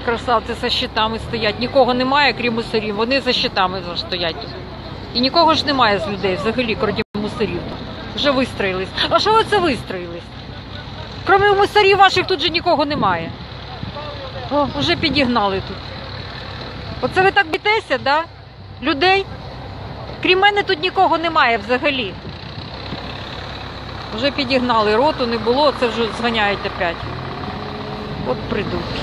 Speaker 1: Красавці за щитами стоять. Нікого немає, крім мусорів. Вони за щитами стоять. І нікого ж немає з людей взагалі, крім мусорів. Вже вистроїлись. А що ви це вистроїлись? Крім мусорів ваших тут же нікого немає. О, вже підігнали тут. Оце ви так бітеся, да? Людей? Крім мене тут нікого немає взагалі. Вже підігнали, роту не було, це вже зганяють опять. От придурки.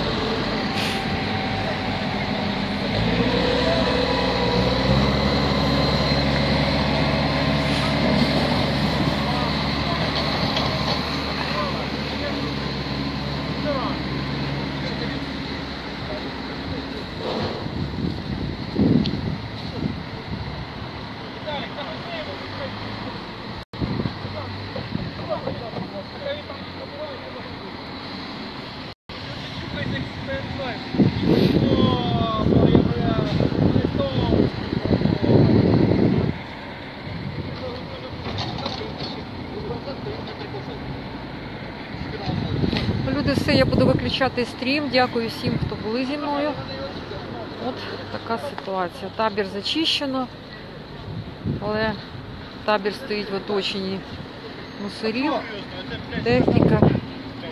Speaker 1: Люди, все, буду виключати стрім. Дякую всім, хто були зі мною. От така ситуація. Табір зачищено, але табір стоїть в оточенні мусорів, техніка.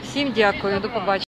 Speaker 1: Всім дякую, до побачення.